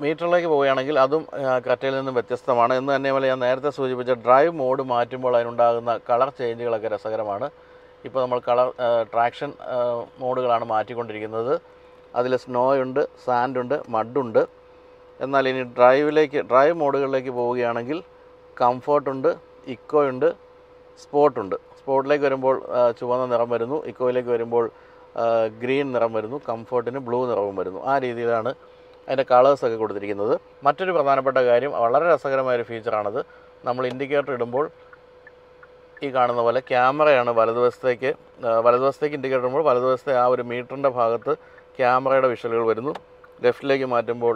[SPEAKER 1] മീറ്ററിലേക്ക് പോവുകയാണെങ്കിൽ അതും കറ്റയിൽ നിന്നും വ്യത്യസ്തമാണ്. എന്ന് തന്നെയുമല്ല ഞാൻ നേരത്തെ സൂചിപ്പിച്ച ഡ്രൈവ് മോഡ് മാറ്റുമ്പോൾ അതിനുണ്ടാകുന്ന കളർ ചേഞ്ചുകളൊക്കെ രസകരമാണ്. ഇപ്പോൾ നമ്മൾ കളർ ട്രാക്ഷൻ മോഡുകളാണ് മാറ്റിക്കൊണ്ടിരിക്കുന്നത്. അതിൽ സ്നോ ഉണ്ട് സാൻഡ് ഉണ്ട് മഡുണ്ട് എന്നാൽ ഇനി ഡ്രൈവിലേക്ക് ഡ്രൈവ് മോഡുകളിലേക്ക് പോവുകയാണെങ്കിൽ കംഫോർട്ടുണ്ട് ഇക്കോ ഉണ്ട് സ്പോർട്ടുണ്ട് സ്പോർട്ടിലേക്ക് വരുമ്പോൾ ചുവന്ന നിറം വരുന്നു. ഇക്കോയിലേക്ക് വരുമ്പോൾ ഗ്രീൻ നിറം വരുന്നു. കംഫോർട്ടിന് ബ്ലൂ നിറവും വരുന്നു. ആ രീതിയിലാണ് അതിന്റെ കളേഴ്സൊക്കെ കൊടുത്തിരിക്കുന്നത്. മറ്റൊരു പ്രധാനപ്പെട്ട കാര്യം വളരെ രസകരമായൊരു ഫീച്ചറാണത്. നമ്മൾ ഇൻഡിക്കേറ്റർ ഇടുമ്പോൾ ഈ കാണുന്ന പോലെ ക്യാമറയാണ് വലതുവശത്തേക്ക് വലതുവശത്തേക്ക് ഇൻഡിക്കേറ്റർ ഇടുമ്പോൾ വലതുവശത്തെ ആ ഒരു മീറ്ററിന്റെ ഭാഗത്ത് ക്യാമറയുടെ വിഷ്വലുകൾ വരുന്നു. ലെഫ്റ്റിലേക്ക് മാറ്റുമ്പോൾ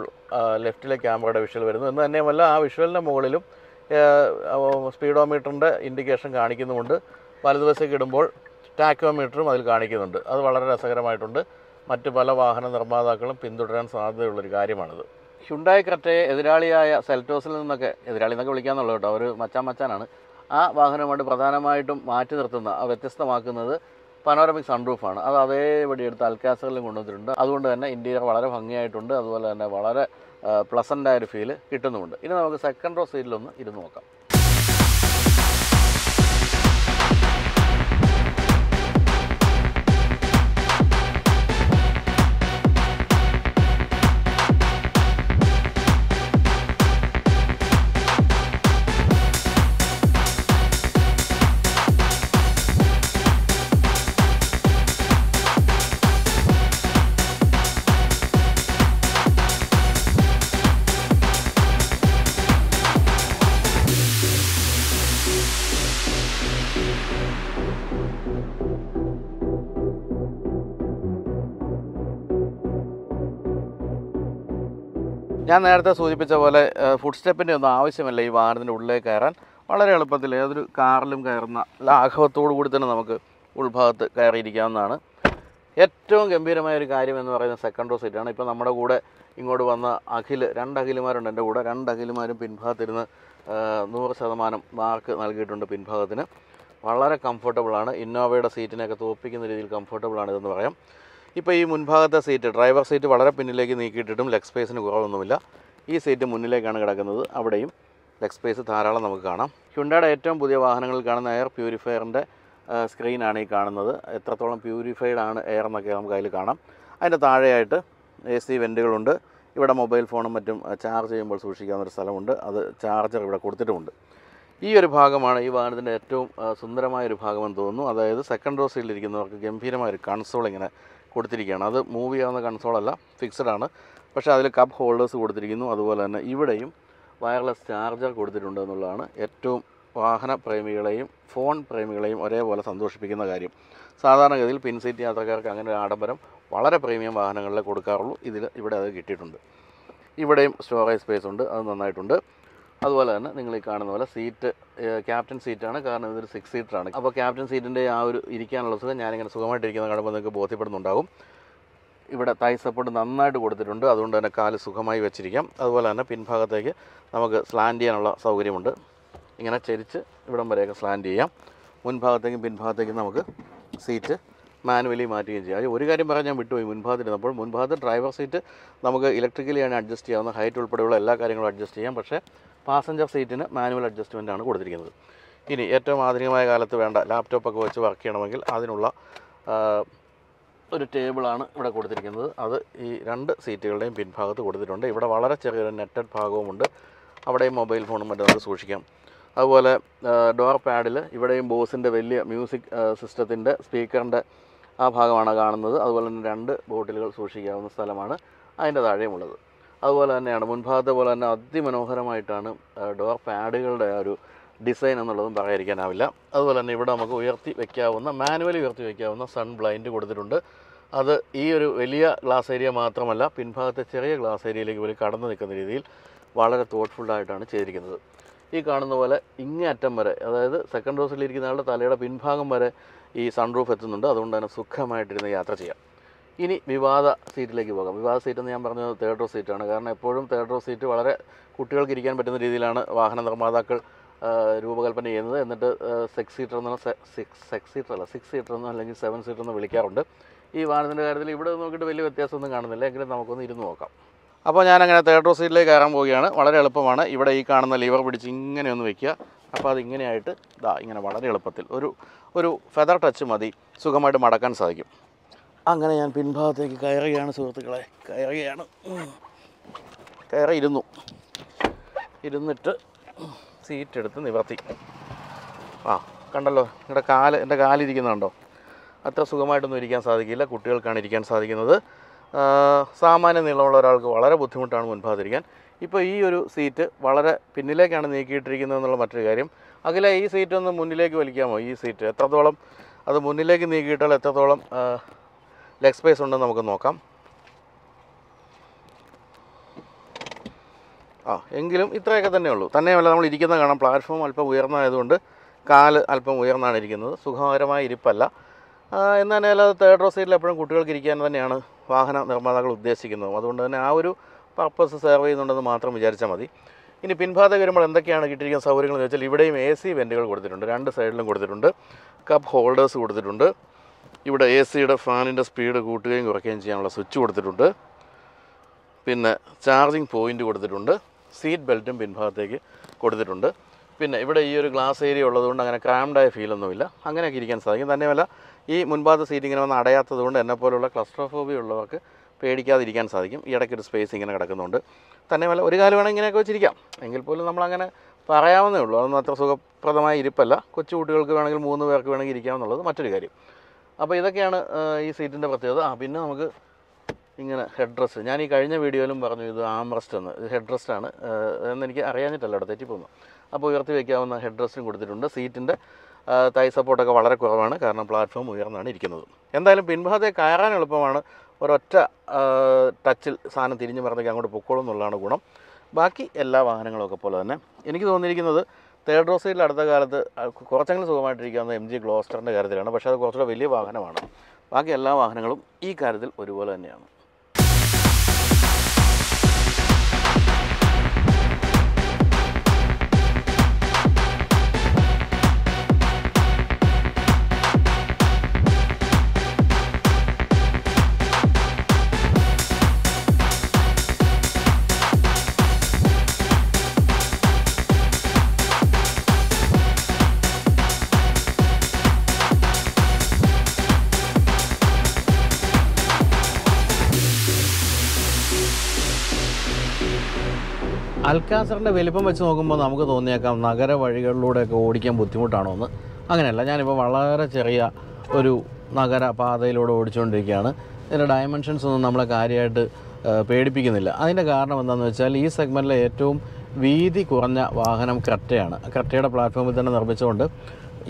[SPEAKER 1] ലെഫ്റ്റിലെ ക്യാമറയുടെ വിഷ്വൽ വരുന്നു. എന്ന് തന്നെയുമല്ല ആ വിഷ്വലിന്റെ മുകളിലും സ്പീഡോമീറ്ററിന്റെ ഇൻഡിക്കേഷൻ കാണിക്കുന്നുമുണ്ട്. വലതുവശത്തേക്ക് ഇടുമ്പോൾ ടാക്കോമീറ്ററും അതിൽ കാണിക്കുന്നുണ്ട്. അത് വളരെ രസകരമായിട്ടുണ്ട്. മറ്റ് പല വാഹന നിർമ്മാതാക്കളും പിന്തുടരാൻ സാധ്യതയുള്ളൊരു കാര്യമാണിത്. ഹ്യുണ്ടായ് ക്രെറ്റയെ എതിരാളിയായ സെൽറ്റോസിൽ നിന്നൊക്കെ എതിരാളി എന്നൊക്കെ വിളിക്കാന്നുള്ളൂ കേട്ടോ ഒരു മച്ചാൻ മച്ചാനാണ്. ആ വാഹനമായിട്ട് പ്രധാനമായിട്ടും മാറ്റി നിർത്തുന്ന വ്യത്യസ്തമാക്കുന്നത് പനോരമിക് സൺറൂഫാണ് അത് അതേപടി എടുത്ത് അൽക്കാസറിലും കൊണ്ടുവന്നിട്ടുണ്ട്. അതുകൊണ്ട് തന്നെ ഇന്റീരിയർ വളരെ ഭംഗിയായിട്ടുണ്ട്. അതുപോലെ തന്നെ വളരെ പ്ലസന്റ് ആയൊരു ഫീൽ കിട്ടുന്നുമുണ്ട്. ഇനി നമുക്ക് സെക്കൻഡ് റോ സീറ്റിലൊന്ന് ഇരുന്ന് നോക്കാം. ഞാൻ നേരത്തെ സൂചിപ്പിച്ച പോലെ ഫുഡ് സ്റ്റെപ്പിന്റെ ഒന്നും ആവശ്യമില്ല ഈ വാഹനത്തിന്റെ ഉള്ളിലേക്ക് കയറാൻ. വളരെ എളുപ്പത്തിൽ ഏതൊരു കാറിലും കയറുന്ന ലാഘവത്തോടു കൂടി തന്നെ നമുക്ക് ഉൾഭാഗത്ത് കയറിയിരിക്കാവുന്നതാണ്. ഏറ്റവും ഗംഭീരമായ ഒരു കാര്യം എന്ന് പറയുന്നത് സെക്കൻഡ് റോ സീറ്റാണ് ഇപ്പോൾ നമ്മുടെ കൂടെ ഇങ്ങോട്ട് വന്ന അഖിൽ രണ്ട് അഖിലുമാരുണ്ട് എന്റെ കൂടെ. രണ്ട് അഖിലുമാരും പിൻഭാഗത്തിരുന്ന് നൂറ് ശതമാനം മാർക്ക് നൽകിയിട്ടുണ്ട് പിൻഭാഗത്തിന്. വളരെ കംഫർട്ടബിളാണ് ഇന്നോവയുടെ സീറ്റിനെയൊക്കെ തോപ്പിക്കുന്ന രീതിയിൽ കംഫർട്ടബിളാണ് ഇതെന്ന് പറയാം. ഇപ്പോൾ ഈ മുൻഭാഗത്തെ സീറ്റ് ഡ്രൈവർ സീറ്റ് വളരെ പിന്നിലേക്ക് നീക്കിയിട്ടിട്ടും ലെഗ് സ്പേസിന് കുറവൊന്നുമില്ല. ഈ സീറ്റ് മുന്നിലേക്കാണ് കിടക്കുന്നത്. അവിടെയും ലെഗ് സ്പേസ് ധാരാളം നമുക്ക് കാണാം. ഹ്യുണ്ടയുടെ ഏറ്റവും പുതിയ വാഹനങ്ങളിൽ കാണുന്ന എയർ പ്യൂരിഫയറിന്റെ സ്ക്രീനാണ് ഈ കാണുന്നത്. എത്രത്തോളം പ്യൂരിഫൈഡ് ആണ് എയർ എന്നൊക്കെ നമുക്ക് അതിൽ കാണാം. അതിന്റെ താഴെയായിട്ട് എ സി വെന്റുകളുണ്ട് ഇവിടെ മൊബൈൽ ഫോണും മറ്റും ചാർജ് ചെയ്യുമ്പോൾ സൂക്ഷിക്കാവുന്ന ഒരു സ്ഥലമുണ്ട്. അത് ചാർജർ ഇവിടെ കൊടുത്തിട്ടുമുണ്ട്. ഈ ഒരു ഭാഗമാണ് ഈ വാഹനത്തിന്റെ ഏറ്റവും സുന്ദരമായ ഒരു ഭാഗമെന്ന് തോന്നുന്നു. അതായത് സെക്കൻഡ് റോ സീറ്റിലിരിക്കുന്നവർക്ക് ഗംഭീരമായ ഒരു കൺസോൾ ഇങ്ങനെ കൊടുത്തിരിക്കുകയാണ്. അത് മൂവ് ചെയ്യാവുന്ന കൺസോളല്ല ഫിക്സഡ് ആണ്. പക്ഷേ അതിൽ കപ്പ് ഹോൾഡേഴ്സ് കൊടുത്തിരിക്കുന്നു. അതുപോലെ തന്നെ ഇവിടെയും വയർലെസ് ചാർജർ കൊടുത്തിട്ടുണ്ട് എന്നുള്ളതാണ് ഏറ്റവും വാഹന പ്രേമികളെയും ഫോൺ പ്രേമികളെയും ഒരേപോലെ സന്തോഷിപ്പിക്കുന്ന കാര്യം. സാധാരണഗതിയിൽ പിൻസീറ്റ് യാത്രക്കാർക്ക് അങ്ങനെ ഒരു ആഡംബരം വളരെ പ്രീമിയം വാഹനങ്ങളിലേ കൊടുക്കാറുള്ളൂ. ഇതിൽ ഇവിടെ അത് കിട്ടിയിട്ടുണ്ട്. ഇവിടെയും സ്റ്റോറേജ് സ്പേസ് ഉണ്ട്. അത് നന്നായിട്ടുണ്ട്. അതുപോലെ തന്നെ നിങ്ങൾ ഈ കാണുന്ന പോലെ സീറ്റ് ക്യാപ്റ്റൻ സീറ്റാണ്. കാരണം ഇതൊരു സിക്സ് സീറ്ററാണ് അപ്പോൾ ക്യാപ്റ്റൻ സീറ്റിന്റെ ആ ഒരു ഇരിക്കാനുള്ള സുഖം ഞാനിങ്ങനെ സുഖമായിട്ടിരിക്കുന്ന കാണുമ്പോൾ നിങ്ങൾക്ക് ബോധ്യപ്പെടുന്നുണ്ടാകും. ഇവിടെ തൈ സപ്പോർട്ട് നന്നായിട്ട് കൊടുത്തിട്ടുണ്ട്. അതുകൊണ്ട് തന്നെ കാൽ സുഖമായി വെച്ചിരിക്കാം. അതുപോലെ തന്നെ പിൻഭാഗത്തേക്ക് നമുക്ക് സ്ലാൻഡ് ചെയ്യാനുള്ള സൗകര്യമുണ്ട്. ഇങ്ങനെ ചരിച്ച് ഇവിടം വരെയൊക്കെ സ്ലാൻഡ് ചെയ്യാം. മുൻഭാഗത്തേക്കും പിൻഭാഗത്തേക്കും നമുക്ക് സീറ്റ് മാനുവലി മാറ്റുകയും ചെയ്യാം. ഒരു കാര്യം പറയാൻ ഞാൻ വിട്ടുപോയി അപ്പോൾ മുൻഭാഗത്ത് ഡ്രൈവർ സീറ്റ് നമുക്ക് ഇലക്ട്രിക്കലിയാണ് അഡ്ജസ്റ്റ് ചെയ്യാവുന്ന ഹൈറ്റ് ഉൾപ്പെടെയുള്ള എല്ലാ കാര്യങ്ങളും അഡ്ജസ്റ്റ് ചെയ്യാം. പക്ഷേ പാസഞ്ചർ സീറ്റിന് മാനുവൽ അഡ്ജസ്റ്റ്മെന്റ് ആണ് കൊടുത്തിരിക്കുന്നത്. ഇനി ഏറ്റവും ആധുനികമായ കാലത്ത് വേണ്ട ലാപ്ടോപ്പൊക്കെ വെച്ച് വർക്ക് ചെയ്യണമെങ്കിൽ അതിനുള്ള ഒരു ടേബിളാണ് ഇവിടെ കൊടുത്തിരിക്കുന്നത്. അത് ഈ രണ്ട് സീറ്റുകളുടെയും പിൻഭാഗത്ത് കൊടുത്തിട്ടുണ്ട്. ഇവിടെ വളരെ ചെറിയൊരു നെറ്റഡ് ഭാഗവുമുണ്ട്. അവിടെയും മൊബൈൽ ഫോണും മറ്റും നമുക്ക് സൂക്ഷിക്കാം. അതുപോലെ ഡോർ പാഡിൽ ഇവിടെയും ബോസിന്റെ വലിയ മ്യൂസിക് സിസ്റ്റത്തിന്റെ സ്പീക്കറിന്റെ ആ ഭാഗമാണ് കാണുന്നത്. അതുപോലെ തന്നെ രണ്ട് ബോട്ടിലുകൾ സൂക്ഷിക്കാവുന്ന സ്ഥലമാണ് അതിന്റെ താഴെയുമുള്ളത് അതുപോലെ തന്നെയാണ് മുൻഭാഗത്തെ പോലെ തന്നെ അതിമനോഹരമായിട്ടാണ് ഡോർ പാഡുകളുടെ ആ ഒരു ഡിസൈൻ എന്നുള്ളതും പറയാതിരിക്കാനാവില്ല അതുപോലെ തന്നെ ഇവിടെ നമുക്ക് ഉയർത്തി വയ്ക്കാവുന്ന മാനുവലി ഉയർത്തി വയ്ക്കാവുന്ന സൺ ബ്ലൈൻഡ് കൊടുത്തിട്ടുണ്ട്. അത് ഈ ഒരു വലിയ ഗ്ലാസ് ഏരിയ മാത്രമല്ല പിൻഭാഗത്തെ ചെറിയ ഗ്ലാസ് ഏരിയയിലേക്ക് പോലും കടന്നു നിൽക്കുന്ന രീതിയിൽ വളരെ തോട്ട്ഫുള്ളായിട്ടാണ് ചെയ്തിരിക്കുന്നത്. ഈ കാണുന്ന പോലെ ഇങ്ങേ അറ്റം വരെ അതായത് സെക്കൻഡ് ഡോസിലിരിക്കുന്ന ആളുടെ തലയുടെ പിൻഭാഗം വരെ ഈ സൺറൂഫ് എത്തുന്നുണ്ട്. അതുകൊണ്ട് തന്നെ സുഖമായിട്ടിരുന്ന് യാത്ര ചെയ്യാം. ഇനി വിവാദ സീറ്റിലേക്ക് പോകാം. വിവാദ സീറ്റ് എന്ന് ഞാൻ പറഞ്ഞത് തേർഡ് റോ സീറ്റാണ് കാരണം എപ്പോഴും തേർഡ് റോ സീറ്റ് വളരെ കുട്ടികൾക്ക് ഇരിക്കാൻ പറ്റുന്ന രീതിയിലാണ് വാഹന നിർമ്മാതാക്കൾ രൂപകൽപ്പന ചെയ്യുന്നത്. എന്നിട്ട് സിക്സ് സീറ്റർ എന്നോ സിക്സ് സിക്സ് സീറ്റർ അല്ല സിക്സ് സീറ്റർ എന്നോ അല്ലെങ്കിൽ സെവൻ സീറ്റർ എന്നോ വിളിക്കാറുണ്ട്. ഈ വാഹനത്തിന്റെ കാര്യത്തിൽ ഇവിടെ നോക്കിയിട്ട് വലിയ വ്യത്യാസമൊന്നും കാണുന്നില്ല. എങ്കിലും നമുക്കൊന്ന് ഇരുന്ന് നോക്കാം. അപ്പോൾ ഞാൻ അങ്ങനെ തേർഡ് റോ സീറ്റിലേക്ക് കയറാൻ പോവുകയാണ്. വളരെ എളുപ്പമാണ്. ഇവിടെ ഈ കാണുന്ന ലിവർ പിടിച്ച് ഇങ്ങനെ ഒന്ന് വെക്കുക. അപ്പോൾ അത് ഇങ്ങനെയായിട്ട് ഇതാ ഇങ്ങനെ വളരെ എളുപ്പത്തിൽ ഒരു ഒരു ഫെദർ ടച്ച് മതി. സുഖമായിട്ട് മടക്കാൻ സാധിക്കും. അങ്ങനെ ഞാൻ പിൻഭാഗത്തേക്ക് കയറുകയാണ് സുഹൃത്തുക്കളെ. കയറുകയാണ്. കയറി ഇരുന്നു ഇരുന്നിട്ട് സീറ്റ് എടുത്ത് നിവർത്തി. ആ കണ്ടല്ലോ നിങ്ങളുടെ കാൽ എന്റെ കാലിരിക്കുന്നുണ്ടോ? അത്ര സുഖമായിട്ടൊന്നും ഇരിക്കാൻ സാധിക്കില്ല. കുട്ടികൾക്കാണ് ഇരിക്കാൻ സാധിക്കുന്നത്. സാമാന്യ നീളമുള്ള ഒരാൾക്ക് വളരെ ബുദ്ധിമുട്ടാണ് മുൻഭാഗത്തിരിക്കാൻ. ഇപ്പോൾ ഈ ഒരു സീറ്റ് വളരെ പിന്നിലേക്കാണ് നീക്കിയിട്ടിരിക്കുന്നത് എന്നുള്ള മറ്റൊരു കാര്യം. അഖില ഈ സീറ്റ് ഒന്ന് മുന്നിലേക്ക് വലിക്കാമോ? ഈ സീറ്റ് എത്രത്തോളം അത് മുന്നിലേക്ക് നീക്കിയിട്ടാൽ എത്രത്തോളം ലെഗ് സ്പേസ് ഉണ്ടെന്ന് നമുക്ക് നോക്കാം. ആ എങ്കിലും ഇത്രയൊക്കെ തന്നെ ഉള്ളൂ. തന്നെയുമല്ല നമ്മൾ ഇരിക്കുന്ന കാണാം. പ്ലാറ്റ്ഫോം അല്പം ഉയർന്നതായതുകൊണ്ട് കാൽ അല്പം ഉയർന്നാണ് ഇരിക്കുന്നത്. സുഖകരമായ ഇരിപ്പല്ല. എന്നാലും അത് തേർഡ് റോ സീറ്റിൽ എപ്പോഴും കുട്ടികൾക്ക് ഇരിക്കാൻ തന്നെയാണ് വാഹന നിർമ്മാതാക്കൾ ഉദ്ദേശിക്കുന്നത്. അതുകൊണ്ട് തന്നെ ആ ഒരു പർപ്പസ് സെർവ് ചെയ്യുന്നുണ്ടെന്ന് മാത്രം വിചാരിച്ചാൽ മതി. ഇനി പിൻഭാഗത്ത് വരുമ്പോൾ എന്തൊക്കെയാണ് കിട്ടിയിരിക്കുന്ന സൗകര്യങ്ങൾ എന്ന് വെച്ചാൽ ഇവിടെയും എ സി വെന്റുകൾ കൊടുത്തിട്ടുണ്ട്. രണ്ട് സൈഡിലും കൊടുത്തിട്ടുണ്ട്. കപ്പ് ഹോൾഡേഴ്സ് കൊടുത്തിട്ടുണ്ട്. ഇവിടെ എ സിയുടെ ഫാനിന്റെ സ്പീഡ് കൂട്ടുകയും കുറയ്ക്കുകയും ചെയ്യാനുള്ള സ്വിച്ച് കൊടുത്തിട്ടുണ്ട്. പിന്നെ ചാർജിങ് പോയിന്റ് കൊടുത്തിട്ടുണ്ട്. സീറ്റ് ബെൽറ്റും പിൻഭാഗത്തേക്ക് കൊടുത്തിട്ടുണ്ട്. പിന്നെ ഇവിടെ ഈ ഒരു ഗ്ലാസ് ഏരിയ ഉള്ളതുകൊണ്ട് അങ്ങനെ ക്രാംഡായ ഫീലൊന്നുമില്ല. അങ്ങനെയൊക്കെ ഇരിക്കാൻ സാധിക്കും. തന്നെയല്ല ഈ മുൻഭാഗത്തെ സീറ്റ് വന്ന് അടയാത്തതുകൊണ്ട് എന്നെപ്പോലുള്ള ക്ലസ്ട്രോഫോബിയ ഉള്ളവർക്ക് പേടിക്കാതിരിക്കാൻ സാധിക്കും. ഈ ഇടയ്ക്കൊരു സ്പേസ് ഇങ്ങനെ കിടക്കുന്നുണ്ട്. തന്നെയല്ല ഒരു കാലം വേണമെങ്കിൽ ഇങ്ങനെയൊക്കെ വെച്ചിരിക്കാം. എങ്കിൽ പോലും നമ്മളങ്ങനെ പറയാവുന്നേ ഉള്ളൂ. അതൊന്നും അത്ര സുഖപ്രദമായ ഇരിപ്പല്ല. കൊച്ചു കുട്ടികൾക്ക് വേണമെങ്കിൽ മൂന്ന് പേർക്ക് വേണമെങ്കിൽ ഇരിക്കാമെന്നുള്ളത് മറ്റൊരു കാര്യം. അപ്പോൾ ഇതൊക്കെയാണ് ഈ സീറ്റിന്റെ പ്രത്യേകത. ആ പിന്നെ നമുക്ക് ഇങ്ങനെ ഹെഡ് റെസ്റ്റ് ഞാൻ ഈ കഴിഞ്ഞ വീഡിയോയിലും പറഞ്ഞു ഇത് ആംറസ്റ്റ് എന്ന്. ഹെഡ് റെസ്റ്റ് ആണ്. എന്നെനിക്ക് അറിയാഞ്ഞിട്ടല്ല അവിടെ തെറ്റിപ്പോന്നു. അപ്പോൾ ഉയർത്തി വയ്ക്കാവുന്ന ഹെഡ് റെസ്റ്റും കൊടുത്തിട്ടുണ്ട്. സീറ്റിന്റെ തൈ സപ്പോർട്ടൊക്കെ വളരെ കുറവാണ്. കാരണം പ്ലാറ്റ്ഫോം ഉയർന്നാണ് ഇരിക്കുന്നത്. എന്തായാലും പിൻഭാഗത്തെ കയറാൻ എളുപ്പമാണ്. ഒരൊറ്റ ടച്ചിൽ സാധനം തിരിഞ്ഞ് മറന്നേക്ക് അങ്ങോട്ട് പൊക്കോളും എന്നുള്ളതാണ് ഗുണം. ബാക്കി എല്ലാ വാഹനങ്ങളൊക്കെ പോലെ തന്നെ. എനിക്ക് തോന്നിയിരിക്കുന്നത് തേർഡ് റോ സൈഡിൽ അടുത്ത കാലത്ത് കുറച്ചെങ്കിലും സുഖമായിട്ടിരിക്കാവുന്ന എം ജി ഗ്ലോസ്റ്ററിന്റെ കാര്യത്തിലാണ്. പക്ഷേ അത് കുറച്ചുകൂടെ വലിയ വാഹനമാണ്. ബാക്കി എല്ലാ വാഹനങ്ങളും ഈ കാര്യത്തിൽ ഒരുപോലെ തന്നെയാണ്. അൽക്കാസറിന്റെ വലിപ്പം വെച്ച് നോക്കുമ്പോൾ നമുക്ക് തോന്നിയേക്കാം നഗര വഴികളിലൂടെയൊക്കെ ഓടിക്കാൻ ബുദ്ധിമുട്ടാണോ എന്ന്. അങ്ങനെയല്ല ഞാനിപ്പോൾ വളരെ ചെറിയ ഒരു നഗര പാതയിലൂടെ ഓടിച്ചുകൊണ്ടിരിക്കുകയാണ്. ഇതിന്റെ ഡയമെൻഷൻസ് ഒന്നും നമ്മളെ കാര്യമായിട്ട് പേടിപ്പിക്കുന്നില്ല. അതിന്റെ കാരണം എന്താണെന്ന് വെച്ചാൽ ഈ സെഗ്മെന്റിലെ ഏറ്റവും വീതി കുറഞ്ഞ വാഹനം ക്രെറ്റയാണ്. ക്രെറ്റയുടെ പ്ലാറ്റ്ഫോമിൽ തന്നെ നിർമ്മിച്ചുകൊണ്ട്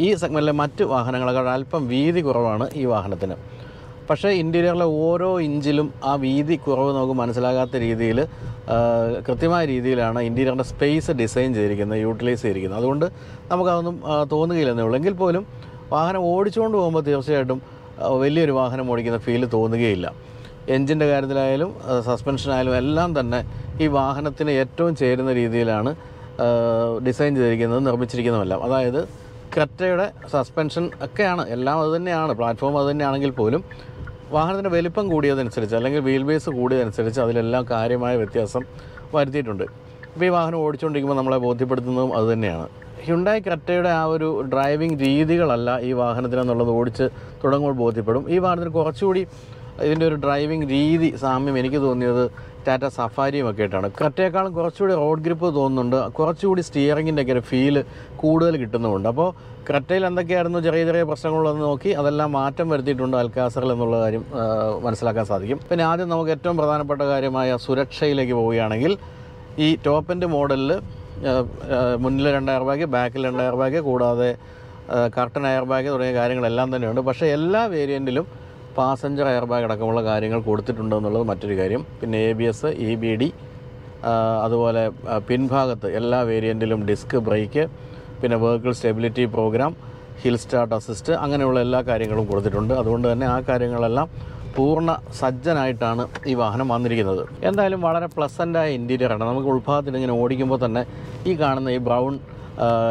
[SPEAKER 1] ഈ സെഗ്മെന്റിലെ മറ്റ് വാഹനങ്ങളെക്കാൾ അല്പം വീതി കുറവാണ് ഈ വാഹനത്തിന്. പക്ഷേ ഇന്റീരിയറിലെ ഓരോ ഇഞ്ചിലും ആ വീതി കുറവ് നമുക്ക് മനസ്സിലാകാത്ത രീതിയിൽ കൃത്യമായ രീതിയിലാണ് ഇന്റീരിയറിന്റെ സ്പേസ് ഡിസൈൻ ചെയ്തിരിക്കുന്നത് യൂട്ടിലൈസ് ചെയ്തിരിക്കുന്നത്. അതുകൊണ്ട് നമുക്കതൊന്നും തോന്നുകയില്ല തോന്നുകയില്ലെന്നേ ഉള്ളൂ. എങ്കിൽ പോലും വാഹനം ഓടിച്ചുകൊണ്ട് പോകുമ്പോൾ തീർച്ചയായിട്ടും വലിയൊരു വാഹനം ഓടിക്കുന്ന ഫീൽ തോന്നുകയില്ല. എൻജിന്റെ കാര്യത്തിലായാലും സസ്പെൻഷനായാലും എല്ലാം തന്നെ ഈ വാഹനത്തിന് ഏറ്റവും ചേരുന്ന രീതിയിലാണ് ഡിസൈൻ ചെയ്തിരിക്കുന്നത് നിർമ്മിച്ചിരിക്കുന്നതെല്ലാം. അതായത് ക്രെറ്റയുടെ സസ്പെൻഷൻ ഒക്കെയാണ്. എല്ലാം അതുതന്നെയാണ് പ്ലാറ്റ്ഫോം അത് തന്നെയാണെങ്കിൽ പോലും വാഹനത്തിന്റെ വലിപ്പം കൂടിയതനുസരിച്ച് അല്ലെങ്കിൽ വീൽ ബേസ് കൂടിയതനുസരിച്ച് അതിലെല്ലാം കാര്യമായ വ്യത്യാസം വരുത്തിയിട്ടുണ്ട്. ഇപ്പോൾ ഈ വാഹനം ഓടിച്ചുകൊണ്ടിരിക്കുമ്പോൾ നമ്മളെ ബോധ്യപ്പെടുത്തുന്നതും അതുതന്നെയാണ് ഹ്യുണ്ടായി കറ്റയുടെ ആ ഒരു ഡ്രൈവിംഗ് രീതികളല്ല ഈ വാഹനത്തിനെന്നുള്ളത് ഓടിച്ച് തുടങ്ങുമ്പോൾ ബോധ്യപ്പെടും. ഈ വാഹനത്തിന് കുറച്ചുകൂടി ഇതിന്റെ ഒരു ഡ്രൈവിംഗ് രീതി സാമ്യം എനിക്ക് തോന്നിയത് ടാറ്റ സഫാരിയും ഒക്കെ ആയിട്ടാണ്. കറ്റേക്കാളും കുറച്ചുകൂടി റോഡ് ഗ്രിപ്പ് തോന്നുന്നുണ്ട്. കുറച്ചുകൂടി സ്റ്റിയറിങ്ങിന്റെ ഒക്കെ ഒരു ഫീൽ കൂടുതൽ കിട്ടുന്നുമുണ്ട്. അപ്പോൾ കറ്റയിൽ എന്തൊക്കെയായിരുന്നു ചെറിയ ചെറിയ പ്രശ്നങ്ങളുള്ളതെന്ന് നോക്കി അതെല്ലാം മാറ്റം വരുത്തിയിട്ടുണ്ട് അൽക്കാസറിൽ എന്നുള്ള കാര്യം മനസ്സിലാക്കാൻ സാധിക്കും. പിന്നെ ആദ്യം നമുക്ക് ഏറ്റവും പ്രധാനപ്പെട്ട കാര്യമായ സുരക്ഷയിലേക്ക് പോവുകയാണെങ്കിൽ ഈ ടോപ്പിന്റെ മോഡലിൽ മുന്നിൽ രണ്ട് എയർ ബാഗ് ബാക്കിൽ രണ്ട് എയർ ബാഗ് കൂടാതെ കർട്ടൺ എയർ ബാഗ് തുടങ്ങിയ കാര്യങ്ങളെല്ലാം തന്നെയുണ്ട്. പക്ഷേ എല്ലാ വേരിയന്റിലും പാസഞ്ചർ എയർ ബാഗ് അടക്കമുള്ള കാര്യങ്ങൾ കൊടുത്തിട്ടുണ്ട് എന്നുള്ളത് മറ്റൊരു കാര്യം. പിന്നെ A B S E B D അതുപോലെ പിൻഭാഗത്ത് എല്ലാ വേരിയന്റിലും ഡിസ്ക് ബ്രേക്ക് പിന്നെ vehicle stability programme hill start assist അങ്ങനെയുള്ള എല്ലാ കാര്യങ്ങളും കൊടുത്തിട്ടുണ്ട്. അതുകൊണ്ട് തന്നെ ആ കാര്യങ്ങളെല്ലാം പൂർണ സജ്ജനായിട്ടാണ് ഈ വാഹനം വന്നിരിക്കുന്നത്. എന്തായാലും വളരെ പ്ലസന്റായ ഇന്റീരിയറാണ് നമുക്ക് ഉൾഭാഗത്തിൽ ഇങ്ങനെ ഓടിക്കുമ്പോൾ തന്നെ ഈ കാണുന്ന ഈ ബ്രൗൺ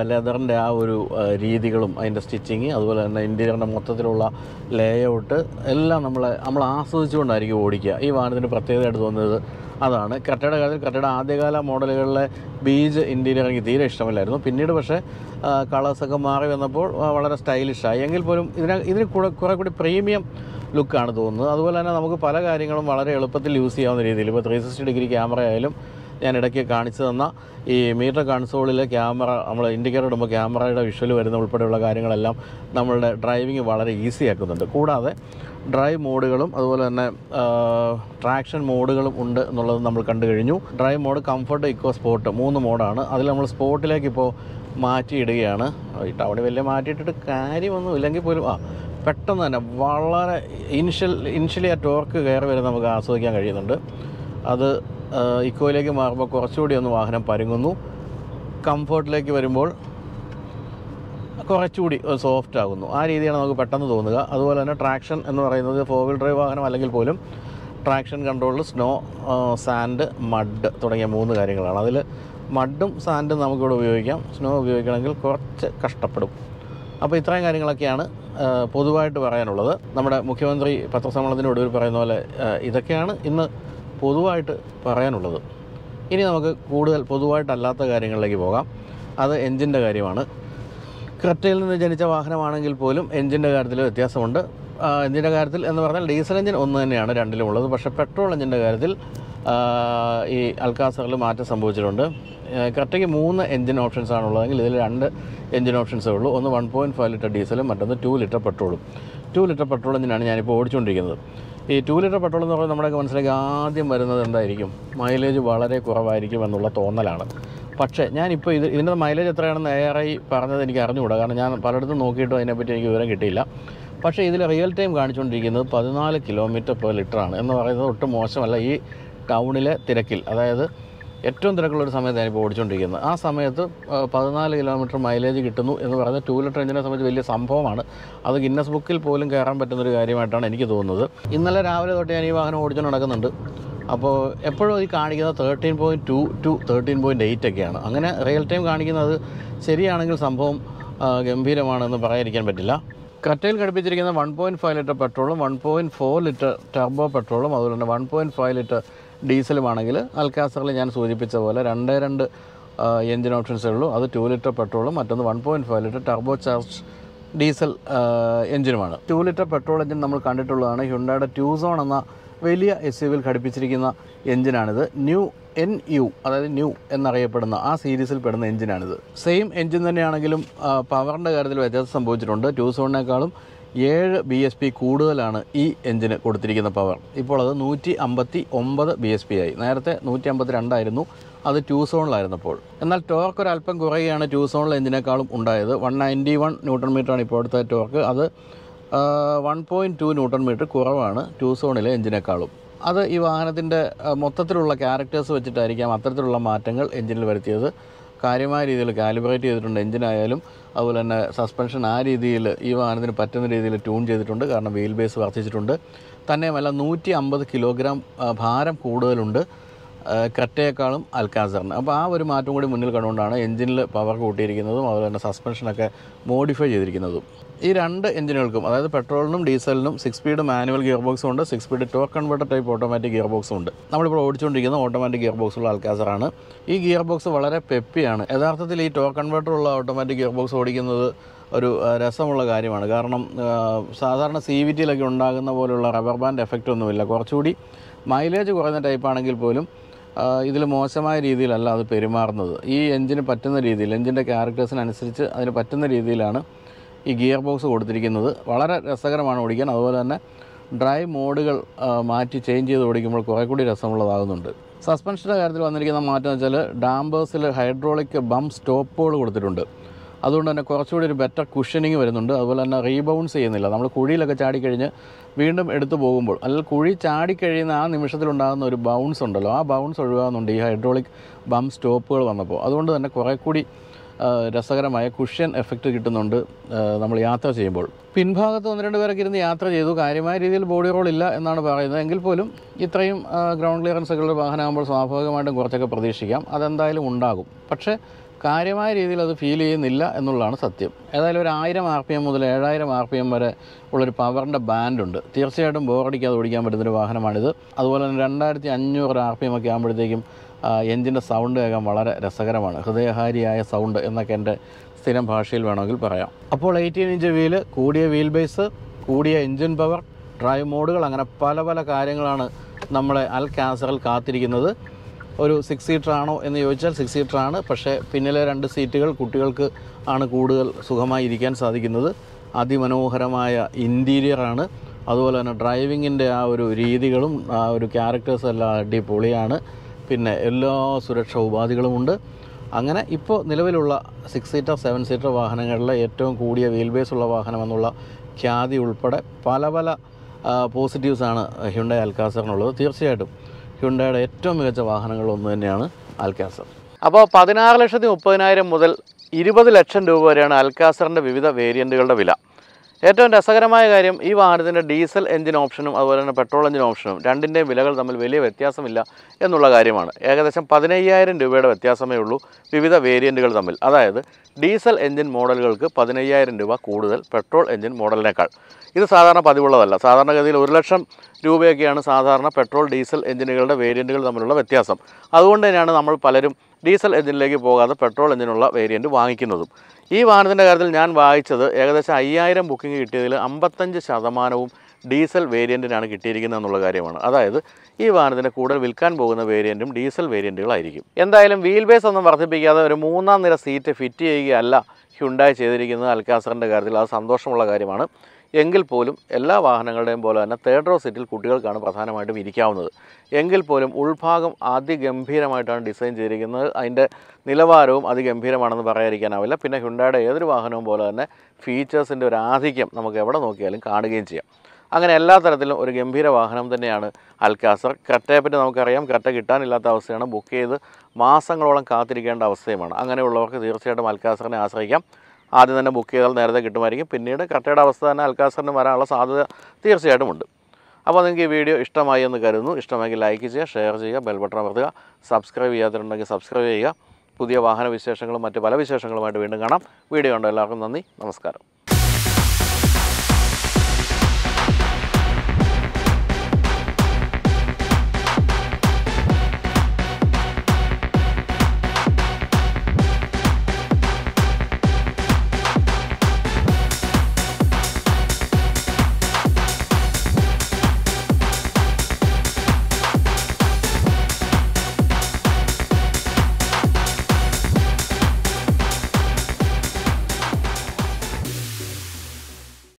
[SPEAKER 1] ലെതറിന്റെ ആ ഒരു രീതികളും അതിന്റെ സ്റ്റിച്ചിങ് അതുപോലെ തന്നെ ഇന്റീരിയറിന്റെ മൊത്തത്തിലുള്ള ലേഔട്ട് എല്ലാം നമ്മൾ നമ്മൾ ആസ്വദിച്ചുകൊണ്ടായിരിക്കും ഓടിക്കുക. ഈ വാഹനത്തിന്റെ പ്രത്യേകതയായിട്ട് തോന്നുന്നത് അതാണ്. കട്ടയുടെ കാര്യത്തിൽ കട്ടയുടെ ആദ്യകാല മോഡലുകളിലെ ബീജ് ഇന്റീരിയർ എനിക്ക് തീരെ ഇഷ്ടമില്ലായിരുന്നു. പിന്നീട് പക്ഷേ കളേഴ്സൊക്കെ മാറി വന്നപ്പോൾ വളരെ സ്റ്റൈലിഷായി. എങ്കിൽ പോലും ഇതിന് ഇതിന് കൂടെ കുറേ കൂടി പ്രീമിയം ലുക്കാണ് തോന്നുന്നത്. അതുപോലെ തന്നെ നമുക്ക് പല കാര്യങ്ങളും വളരെ എളുപ്പത്തിൽ യൂസ് ചെയ്യാവുന്ന രീതിയിൽ. ഇപ്പോൾ ത്രീ സിക്സ്റ്റി ഡിഗ്രി ക്യാമറ ആയാലും ഞാൻ ഇടയ്ക്ക് കാണിച്ചു തന്ന ഈ മീറ്റർ കൺസോളിലെ ക്യാമറ നമ്മൾ ഇൻഡിക്കേറ്റർ ഇടുമ്പോൾ ക്യാമറയുടെ വിഷ്വൽ വരുന്ന ഉൾപ്പെടെയുള്ള കാര്യങ്ങളെല്ലാം നമ്മളുടെ ഡ്രൈവിംഗ് വളരെ ഈസി ആക്കുന്നുണ്ട്. കൂടാതെ ഡ്രൈവ് മോഡുകളും അതുപോലെ തന്നെ ട്രാക്ഷൻ മോഡുകളും ഉണ്ട് എന്നുള്ളത് നമ്മൾ കണ്ടു കഴിഞ്ഞു. Drive mode comfort eco sport മൂന്ന് മോഡാണ്. അതിൽ നമ്മൾ സ്പോർട്ടിലേക്ക് ഇപ്പോൾ മാറ്റിയിടുകയാണ്. ഈ ടൗണിൽ വലിയ മാറ്റിയിട്ടിട്ട് കാര്യമൊന്നും ഇല്ലെങ്കിൽ പോലും ആ പെട്ടെന്ന് തന്നെ വളരെ ഇനിഷ്യൽ ഇനിഷ്യലി ആ ടോർക്ക് കയറി വരെ നമുക്ക് ആസ്വദിക്കാൻ കഴിയുന്നുണ്ട്. അത് ഇക്കോയിലേക്ക് മാറുമ്പോൾ കുറച്ചുകൂടി ഒന്ന് വാഹനം പരുങ്ങുന്നു. കംഫർട്ടിലേക്ക് വരുമ്പോൾ കുറച്ചുകൂടി സോഫ്റ്റ് ആകുന്നു. ആ രീതിയാണ് നമുക്ക് പെട്ടെന്ന് തോന്നുക. അതുപോലെ തന്നെ ട്രാക്ഷൻ എന്ന് പറയുന്നത് ഫോർ വീൽ ഡ്രൈവ് വാഹനം അല്ലെങ്കിൽ പോലും ട്രാക്ഷൻ കൺട്രോളിൽ സ്നോ സാൻഡ് മഡ് തുടങ്ങിയ മൂന്ന് കാര്യങ്ങളാണ്. അതിൽ മഡും സാൻഡും നമുക്കിവിടെ ഉപയോഗിക്കാം. സ്നോ ഉപയോഗിക്കണമെങ്കിൽ കുറച്ച് കഷ്ടപ്പെടും. അപ്പോൾ ഇത്രയും കാര്യങ്ങളൊക്കെയാണ് പൊതുവായിട്ട് പറയാനുള്ളത്. നമ്മുടെ മുഖ്യമന്ത്രി പത്രസമ്മേളനത്തിന്റെ ഒടുവിൽ പറയുന്ന പോലെ ഇതൊക്കെയാണ് ഇന്ന് പൊതുവായിട്ട് പറയാനുള്ളത്. ഇനി നമുക്ക് കൂടുതൽ പൊതുവായിട്ടല്ലാത്ത കാര്യങ്ങളിലേക്ക് പോകാം. അത് എൻജിന്റെ കാര്യമാണ്. ക്രെറ്റയിൽ നിന്ന് ജനിച്ച വാഹനമാണെങ്കിൽ പോലും എൻജിന്റെ കാര്യത്തിൽ വ്യത്യാസമുണ്ട്. എൻജിന്റെ കാര്യത്തിൽ എന്ന് പറഞ്ഞാൽ ഡീസൽ എൻജിൻ ഒന്ന് തന്നെയാണ് രണ്ടിലും ഉള്ളത്. പക്ഷേ പെട്രോൾ എൻജിന്റെ കാര്യത്തിൽ ഈ അൽക്കാസറിൽ മാറ്റം സംഭവിച്ചിട്ടുണ്ട്. ആ, മൂന്ന് എൻജിൻ ഓപ്ഷൻസ് ആണുള്ളതെങ്കിൽ ഇതിൽ രണ്ട് എൻജിൻ ഓപ്ഷൻസേ ഉള്ളൂ. ഒന്ന് വൺ പോയിന്റ് ഫൈവ് ലിറ്റർ ഡീസലും മറ്റൊന്ന് ടു ലിറ്റർ പെട്രോളും. ടു ലിറ്റർ പെട്രോൾ എഞ്ചിനാണ് ഞാനിപ്പോൾ ഓടിച്ചുകൊണ്ടിരിക്കുന്നത്. ഈ ടു ലിറ്റർ പെട്രോൾ എന്ന് പറയുന്നത് നമ്മുടെയൊക്കെ മനസ്സിലേക്ക് ആദ്യം വരുന്നത് എന്തായിരിക്കും? മൈലേജ് വളരെ കുറവായിരിക്കും എന്നുള്ള തോന്നലാണ്. പക്ഷേ ഞാനിപ്പോൾ ഇത് ഇതിന്റെ മൈലേജ് എത്രയാണെന്ന് ഏറെ പറഞ്ഞത് എനിക്ക് അറിഞ്ഞുകൂടാ. കാരണം ഞാൻ പലയിടത്തും നോക്കിയിട്ടും അതിനെപ്പറ്റി എനിക്ക് വിവരം കിട്ടിയില്ല. പക്ഷേ ഇതിൽ റിയൽ ടൈം കാണിച്ചുകൊണ്ടിരിക്കുന്നത് പതിനാല് കിലോമീറ്റർ പെർ ലിറ്ററാണ് എന്ന് പറയുന്നത് ഒട്ടും മോശമല്ല. ഈ ടൗണിലെ തിരക്കിൽ. അതായത് ഏറ്റവും തിരക്കുള്ള ഒരു സമയത്താണ് ഇപ്പോൾ ഓടിച്ചുകൊണ്ടിരിക്കുന്നത് ആ സമയത്ത് പതിനാല് കിലോമീറ്റർ മൈലേജ് കിട്ടുന്നു എന്ന് പറയുന്നത് ടൂ ലിറ്റർ എഞ്ചിനെ സംബന്ധിച്ച് വലിയ സംഭവമാണ്. അത് ഗിന്നസ് ബുക്കിൽ പോലും കയറാൻ പറ്റുന്നൊരു കാര്യമായിട്ടാണ് എനിക്ക് തോന്നുന്നത്. ഇന്നലെ രാവിലെ തൊട്ട് ഞാൻ ഈ വാഹനം ഓടിച്ചുകൊണ്ട് നടക്കുന്നുണ്ട്. അപ്പോൾ എപ്പോഴും ഈ കാണിക്കുന്നത് thirteen point two to thirteen point eight ഒക്കെയാണ്. അങ്ങനെ റിയൽ ടൈം കാണിക്കുന്നത് ശരിയാണെങ്കിൽ സംഭവം ഗംഭീരമാണെന്ന് പറയാതിരിക്കാൻ പറ്റില്ല. കറ്റയിൽ ഘടിപ്പിച്ചിരിക്കുന്ന വൺ പോയിന്റ് ഫൈവ് ലിറ്റർ പെട്രോളും one point four litre turbo പെട്രോളും അതുപോലെ തന്നെ വൺ പോയിന്റ് ഫൈവ് ലിറ്റർ ഡീസലുമാണെങ്കിൽ അൽക്കാസറിൽ ഞാൻ സൂചിപ്പിച്ച പോലെ രണ്ട് രണ്ട് എൻജിൻ ഓപ്ഷൻസേ ഉള്ളൂ അത് ടു ലിറ്റർ പെട്രോളും മറ്റൊന്ന് one point five litre turbo charge diesel എഞ്ചിനുമാണ്. Two litre petrol engine നമ്മൾ കണ്ടിട്ടുള്ളതാണ്. ഹ്യുണ്ടായുടെ ട്യൂസോൺ എന്ന വലിയ എസ് യു വിൽ ഘടിപ്പിച്ചിരിക്കുന്ന എഞ്ചിനാണിത്. ന്യൂ എൻ യു അതായത് ന്യൂ എന്നറിയപ്പെടുന്ന ആ സീരീസിൽ പെടുന്ന എഞ്ചിനാണിത്. സെയിം എഞ്ചിൻ തന്നെയാണെങ്കിലും പവറിന്റെ കാര്യത്തിൽ വ്യത്യാസം സംഭവിച്ചിട്ടുണ്ട്. ട്യൂസോണിനേക്കാളും ഏഴ് ബി എസ് പി കൂടുതലാണ് ഈ എഞ്ചിന് കൊടുത്തിരിക്കുന്ന പവർ. ഇപ്പോൾ അത് നൂറ്റി അമ്പത്തി ഒമ്പത് ബി എസ് പി ആയി. നേരത്തെ നൂറ്റി അമ്പത്തി രണ്ടായിരുന്നു അത് ടൂ സോണിലായിരുന്നപ്പോൾ. എന്നാൽ ടോർക്ക് ഒരല്പം കുറയുകയാണ് ടൂ സോണിലെ എഞ്ചിനേക്കാളും ഉണ്ടായത്. വൺ നയന്റി വൺ ന്യൂട്ടൺ മീറ്ററാണ് ഇപ്പോഴത്തെ ടോർക്ക് അത് one point two newton metre കുറവാണ് ടൂ സോണിലെ എഞ്ചിനേക്കാളും. അത് ഈ വാഹനത്തിന്റെ മൊത്തത്തിലുള്ള ക്യാരക്ടേഴ്സ് വെച്ചിട്ടായിരിക്കാം അത്തരത്തിലുള്ള മാറ്റങ്ങൾ എഞ്ചിനിൽ വരുത്തിയത്. കാര്യമായ രീതിയിൽ കാലിബ്രേറ്റ് ചെയ്തിട്ടുണ്ട് എഞ്ചിനായാലും. അതുപോലെ തന്നെ സസ്പെൻഷൻ ആ രീതിയിൽ ഈ വാഹനത്തിന് പറ്റുന്ന രീതിയിൽ ട്യൂൺ ചെയ്തിട്ടുണ്ട്. കാരണം വീൽ ബേസ് വർദ്ധിച്ചിട്ടുണ്ട്. തന്നെയുമല്ല നൂറ്റി അമ്പത് കിലോഗ്രാം ഭാരം കൂടുതലുണ്ട് കറ്റയേക്കാളും അൽക്കാസറിന്. അപ്പോൾ ആ ഒരു മാറ്റം കൂടി മുന്നിൽ കണ്ടുകൊണ്ടാണ് എഞ്ചിനിൽ പവർ കൂട്ടിയിരിക്കുന്നതും അതുപോലെ തന്നെ സസ്പെൻഷനൊക്കെ മോഡിഫൈ ചെയ്തിരിക്കുന്നതും. ഈ രണ്ട് എഞ്ചിനുകൾക്കും അതായത് പെട്രോളിനും ഡീസലിനും സിക്സ് സ്പീഡ് മാനുവൽ ഗിയർ ബോക്സും ഉണ്ട് six speed torque converter type automatic gear ബോക്സും ഉണ്ട്. നമ്മളിപ്പോൾ ഓടിച്ചുകൊണ്ടിരിക്കുന്ന ഓട്ടോമാറ്റിക് ഗിയർ ബോക്സുള്ള ആൾക്കാസറാണ് ഈ ഗിയർ ബോക്സ് വളരെ പെപ്പിയാണ്. യഥാർത്ഥത്തിൽ ഈ ടോർക്ക് കൺവെർട്ടർ ഉള്ള ഓട്ടോമാറ്റിക് ഗിയർ ബോക്സ് ഓടിക്കുന്നത് ഒരു രസമുള്ള കാര്യമാണ്. കാരണം സാധാരണ സി വി ടിയിലൊക്കെ ഉണ്ടാകുന്ന പോലുള്ള റബ്ബർ ബാൻഡ് എഫക്റ്റ് ഒന്നുമില്ല. കുറച്ചുകൂടി മൈലേജ് കുറഞ്ഞ ടൈപ്പ് ആണെങ്കിൽ പോലും ഇതിൽ മോശമായ രീതിയിലല്ല അത് പെരുമാറുന്നത്. ഈ എഞ്ചിന് പറ്റുന്ന രീതിയിൽ എഞ്ചിന്റെ ക്യാരക്ടേഴ്സിനനുസരിച്ച് അതിന് പറ്റുന്ന രീതിയിലാണ് ഈ ഗിയർ ബോക്സ് കൊടുത്തിരിക്കുന്നത്. വളരെ രസകരമാണ് ഓടിക്കാൻ. അതുപോലെ തന്നെ ഡ്രൈവ് മോഡുകൾ മാറ്റി ചേഞ്ച് ചെയ്ത് ഓടിക്കുമ്പോൾ കുറേ കൂടി രസമുള്ളതാകുന്നുണ്ട്. സസ്പെൻഷന്റെ കാര്യത്തിൽ വന്നിരിക്കുന്ന മാറ്റം എന്ന് വെച്ചാൽ ഡാമ്പേഴ്സിൽ ഹൈഡ്രോളിക് ബം സ്റ്റോപ്പുകൾ കൊടുത്തിട്ടുണ്ട്. അതുകൊണ്ട് തന്നെ കുറച്ചുകൂടി ഒരു ബെറ്റർ കുഷനിങ് വരുന്നുണ്ട്. അതുപോലെ തന്നെ റീബൗൺസ് ചെയ്യുന്നില്ല. നമ്മൾ കുഴിയിലൊക്കെ ചാടിക്കഴിഞ്ഞ് വീണ്ടും എടുത്തു പോകുമ്പോൾ അല്ലെങ്കിൽ കുഴി ചാടിക്കഴിയുന്ന ആ നിമിഷത്തിലുണ്ടാകുന്ന ഒരു ബൗൺസ് ഉണ്ടല്ലോ. ആ ബൗൺസ് ഒഴിവാകുന്നുണ്ട് ഈ ഹൈഡ്രോളിക് ബം സ്റ്റോപ്പുകൾ വന്നപ്പോൾ. അതുകൊണ്ട് തന്നെ കുറേ കൂടി രസകരമായ കുഷ്യൻ എഫക്റ്റ് കിട്ടുന്നുണ്ട്. നമ്മൾ യാത്ര ചെയ്യുമ്പോൾ. പിൻഭാഗത്ത് ഒന്ന് രണ്ട് പേരൊക്കെ ഇരുന്ന് യാത്ര ചെയ്തു. കാര്യമായ രീതിയിൽ ബോഡി റോൾ ഇല്ല എന്നാണ് പറയുന്നത്. എങ്കിൽ പോലും ഇത്രയും ഗ്രൗണ്ട് ക്ലിയറൻസുകളുടെ വാഹനമാകുമ്പോൾ സ്വാഭാവികമായിട്ടും കുറച്ചൊക്കെ പ്രതീക്ഷിക്കാം. അതെന്തായാലും ഉണ്ടാകും. പക്ഷേ കാര്യമായ രീതിയിൽ അത് ഫീൽ ചെയ്യുന്നില്ല എന്നുള്ളതാണ് സത്യം. ഏതായാലും ഒരു ആയിരം ആർ പി എം മുതൽ ഏഴായിരം ആർ പി എം വരെ ഉള്ളൊരു പവറിന്റെ ബാൻഡുണ്ട് തീർച്ചയായിട്ടും ബോറടിക്കാതെ ഓടിക്കാൻ പറ്റുന്നൊരു വാഹനമാണിത്. അതുപോലെ തന്നെ രണ്ടായിരത്തി അഞ്ഞൂറ് ആർ പി എം ഒക്കെ ആകുമ്പോഴത്തേക്കും എഞ്ചിന്റെ സൗണ്ട് കേൾക്കാൻ വളരെ രസകരമാണ്. ഹൃദയഹാരിയായ സൗണ്ട് എന്നൊക്കെ എന്റെ സ്ഥിരം ഭാഷയിൽ വേണമെങ്കിൽ പറയാം. അപ്പോൾ എയ്റ്റീൻ ഇഞ്ച് വീൽ കൂടിയ വീൽ ബേസ് കൂടിയ എൻജിൻ പവർ ഡ്രൈവ് മോഡുകൾ അങ്ങനെ പല പല കാര്യങ്ങളാണ് നമ്മളെ അൽ കാസറിൽ കാത്തിരിക്കുന്നത്. ഒരു സിക്സ് സീറ്റർ ആണോ എന്ന് ചോദിച്ചാൽ സിക്സ് സീറ്റർ ആണ്. പക്ഷേ പിന്നിലെ രണ്ട് സീറ്റുകൾ കുട്ടികൾക്ക് ആണ് കൂടുതൽ സുഖമായി ഇരിക്കാൻ സാധിക്കുന്നത്. അതിമനോഹരമായ ഇന്റീരിയറാണ് അതുപോലെ തന്നെ ഡ്രൈവിങ്ങിന്റെ ആ ഒരു രീതികളും ആ ഒരു ക്യാരക്ടേഴ്സും എല്ലാം അടിപൊളിയാണ്. പിന്നെ എല്ലാ സുരക്ഷാ ഉപാധികളുമുണ്ട് അങ്ങനെ ഇപ്പോൾ നിലവിലുള്ള സിക്സ് സീറ്റർ സെവൻ സീറ്റർ വാഹനങ്ങളിലെ ഏറ്റവും കൂടിയ വീൽ ബേസ് ഉള്ള വാഹനം എന്നുള്ള ഖ്യാതി ഉൾപ്പെടെ പല പല പോസിറ്റീവ്സാണ് ഹ്യുണ്ടായി അൽക്കാസറിനുള്ളത് തീർച്ചയായിട്ടും ഹ്യുണ്ടായുടെ ഏറ്റവും മികച്ച വാഹനങ്ങളൊന്നു തന്നെയാണ് അൽക്കാസർ അപ്പോൾ പതിനാറ് ലക്ഷത്തി മുപ്പതിനായിരം മുതൽ ഇരുപത് ലക്ഷം രൂപ വരെയാണ് അൽക്കാസറിന്റെ വിവിധ വേരിയന്റുകളുടെ വില. ഏറ്റവും രസകരമായ കാര്യം ഈ വാഹനത്തിന്റെ ഡീസൽ എഞ്ചിൻ ഓപ്ഷനും അതുപോലെ തന്നെ പെട്രോൾ എഞ്ചിൻ ഓപ്ഷനും രണ്ടിന്റെയും വിലകൾ തമ്മിൽ വലിയ വ്യത്യാസമില്ല എന്നുള്ള കാര്യമാണ്. ഏകദേശം പതിനയ്യായിരം രൂപയുടെ വ്യത്യാസമേ ഉള്ളൂ വിവിധ വേരിയന്റുകൾ തമ്മിൽ. അതായത് ഡീസൽ എഞ്ചിൻ മോഡലുകൾക്ക് പതിനയ്യായിരം രൂപ കൂടുതൽ പെട്രോൾ എഞ്ചിൻ മോഡലിനേക്കാൾ. ഇത് സാധാരണ പതിവുള്ളതല്ല. സാധാരണഗതിയിൽ ഒരു ലക്ഷം രൂപയൊക്കെയാണ് സാധാരണ പെട്രോൾ ഡീസൽ എഞ്ചിനുകളുടെ വേരിയന്റുകൾ തമ്മിലുള്ള വ്യത്യാസം. അതുകൊണ്ട് തന്നെയാണ് നമ്മൾ പലരും ഡീസൽ എഞ്ചിനിലേക്ക് പോകാതെ പെട്രോൾ എഞ്ചിനുള്ള വേരിയന്റ് വാങ്ങിക്കുന്നതും. ഈ വാഹനത്തിന്റെ കാര്യത്തിൽ ഞാൻ വായിച്ചത് ഏകദേശം അയ്യായിരം ബുക്കിംഗ് കിട്ടിയതിൽ അമ്പത്തഞ്ച് ശതമാനവും ഡീസൽ വേരിയന്റിനാണ് കിട്ടിയിരിക്കുന്നത് എന്നുള്ള കാര്യമാണ്. അതായത് ഈ വാഹനത്തിന് കൂടുതൽ വിൽക്കാൻ പോകുന്ന വേരിയന്റും ഡീസൽ വേരിയന്റുകളായിരിക്കും എന്തായാലും വീൽ ബേസ് ഒന്നും വർദ്ധിപ്പിക്കാതെ ഒരു മൂന്നാം നിര സീറ്റ് ഫിറ്റ് ചെയ്യുകയല്ല ഹ്യുണ്ടായി ചെയ്തിരിക്കുന്നത് അൽക്കാസറിന്റെ കാര്യത്തിൽ. അത് സന്തോഷമുള്ള കാര്യമാണ്. എങ്കിൽ പോലും എല്ലാ വാഹനങ്ങളുടെയും പോലെ തന്നെ തേർഡ് റോ സീറ്റിൽ കുട്ടികൾക്കാണ് പ്രധാനമായിട്ടും ഇരിക്കാവുന്നത്. എങ്കിൽ പോലും ഉൾഭാഗം അതിഗംഭീരമായിട്ടാണ് ഡിസൈൻ ചെയ്തിരിക്കുന്നത്. അതിന്റെ നിലവാരവും അതിഗംഭീരമാണെന്ന് പറയാതിരിക്കാനാവില്ല. പിന്നെ ഹുണ്ടായുടെ ഏതൊരു വാഹനവും പോലെ തന്നെ ഫീച്ചേഴ്സിന്റെ ഒരു ആധിക്യം നമുക്ക് എവിടെ നോക്കിയാലും കാണുകയും ചെയ്യാം. അങ്ങനെ എല്ലാ തരത്തിലും ഒരു ഗംഭീര വാഹനം തന്നെയാണ് അൽക്കാസർ. കറ്റയെപ്പറ്റി നമുക്കറിയാം. കറ്റ കിട്ടാനില്ലാത്ത അവസ്ഥയാണ്. ബുക്ക് ചെയ്ത് മാസങ്ങളോളം കാത്തിരിക്കേണ്ട അവസ്ഥയുമാണ്. അങ്ങനെയുള്ളവർക്ക് തീർച്ചയായിട്ടും അൽക്കാസറിനെ ആശ്രയിക്കാം. ആദ്യം തന്നെ ബുക്ക് ചെയ്താൽ നേരത്തെ കിട്ടുമായിരിക്കും. പിന്നീട് കട്ടയുടെ അവസ്ഥ തന്നെ അൽക്കാസറിന് വരാനുള്ള സാധ്യത തീർച്ചയായിട്ടും ഉണ്ട് അപ്പോൾ നിങ്ങൾക്ക് ഈ വീഡിയോ ഇഷ്ടമായി എന്ന് കരുതുന്നു. ഇഷ്ടമെങ്കിൽ ലൈക്ക് ചെയ്യുക ഷെയർ ചെയ്യുക ബെൽ ബട്ടൺ അമർത്തുക. സബ്സ്ക്രൈബ് ചെയ്യാത്തിട്ടുണ്ടെങ്കിൽ സബ്സ്ക്രൈബ് ചെയ്യുക. പുതിയ വാഹന വിശേഷങ്ങളും മറ്റ് പല വിശേഷങ്ങളുമായിട്ട് വീണ്ടും കാണാം. വീഡിയോ ഉണ്ടോ എല്ലാവർക്കും നന്ദി. നമസ്കാരം.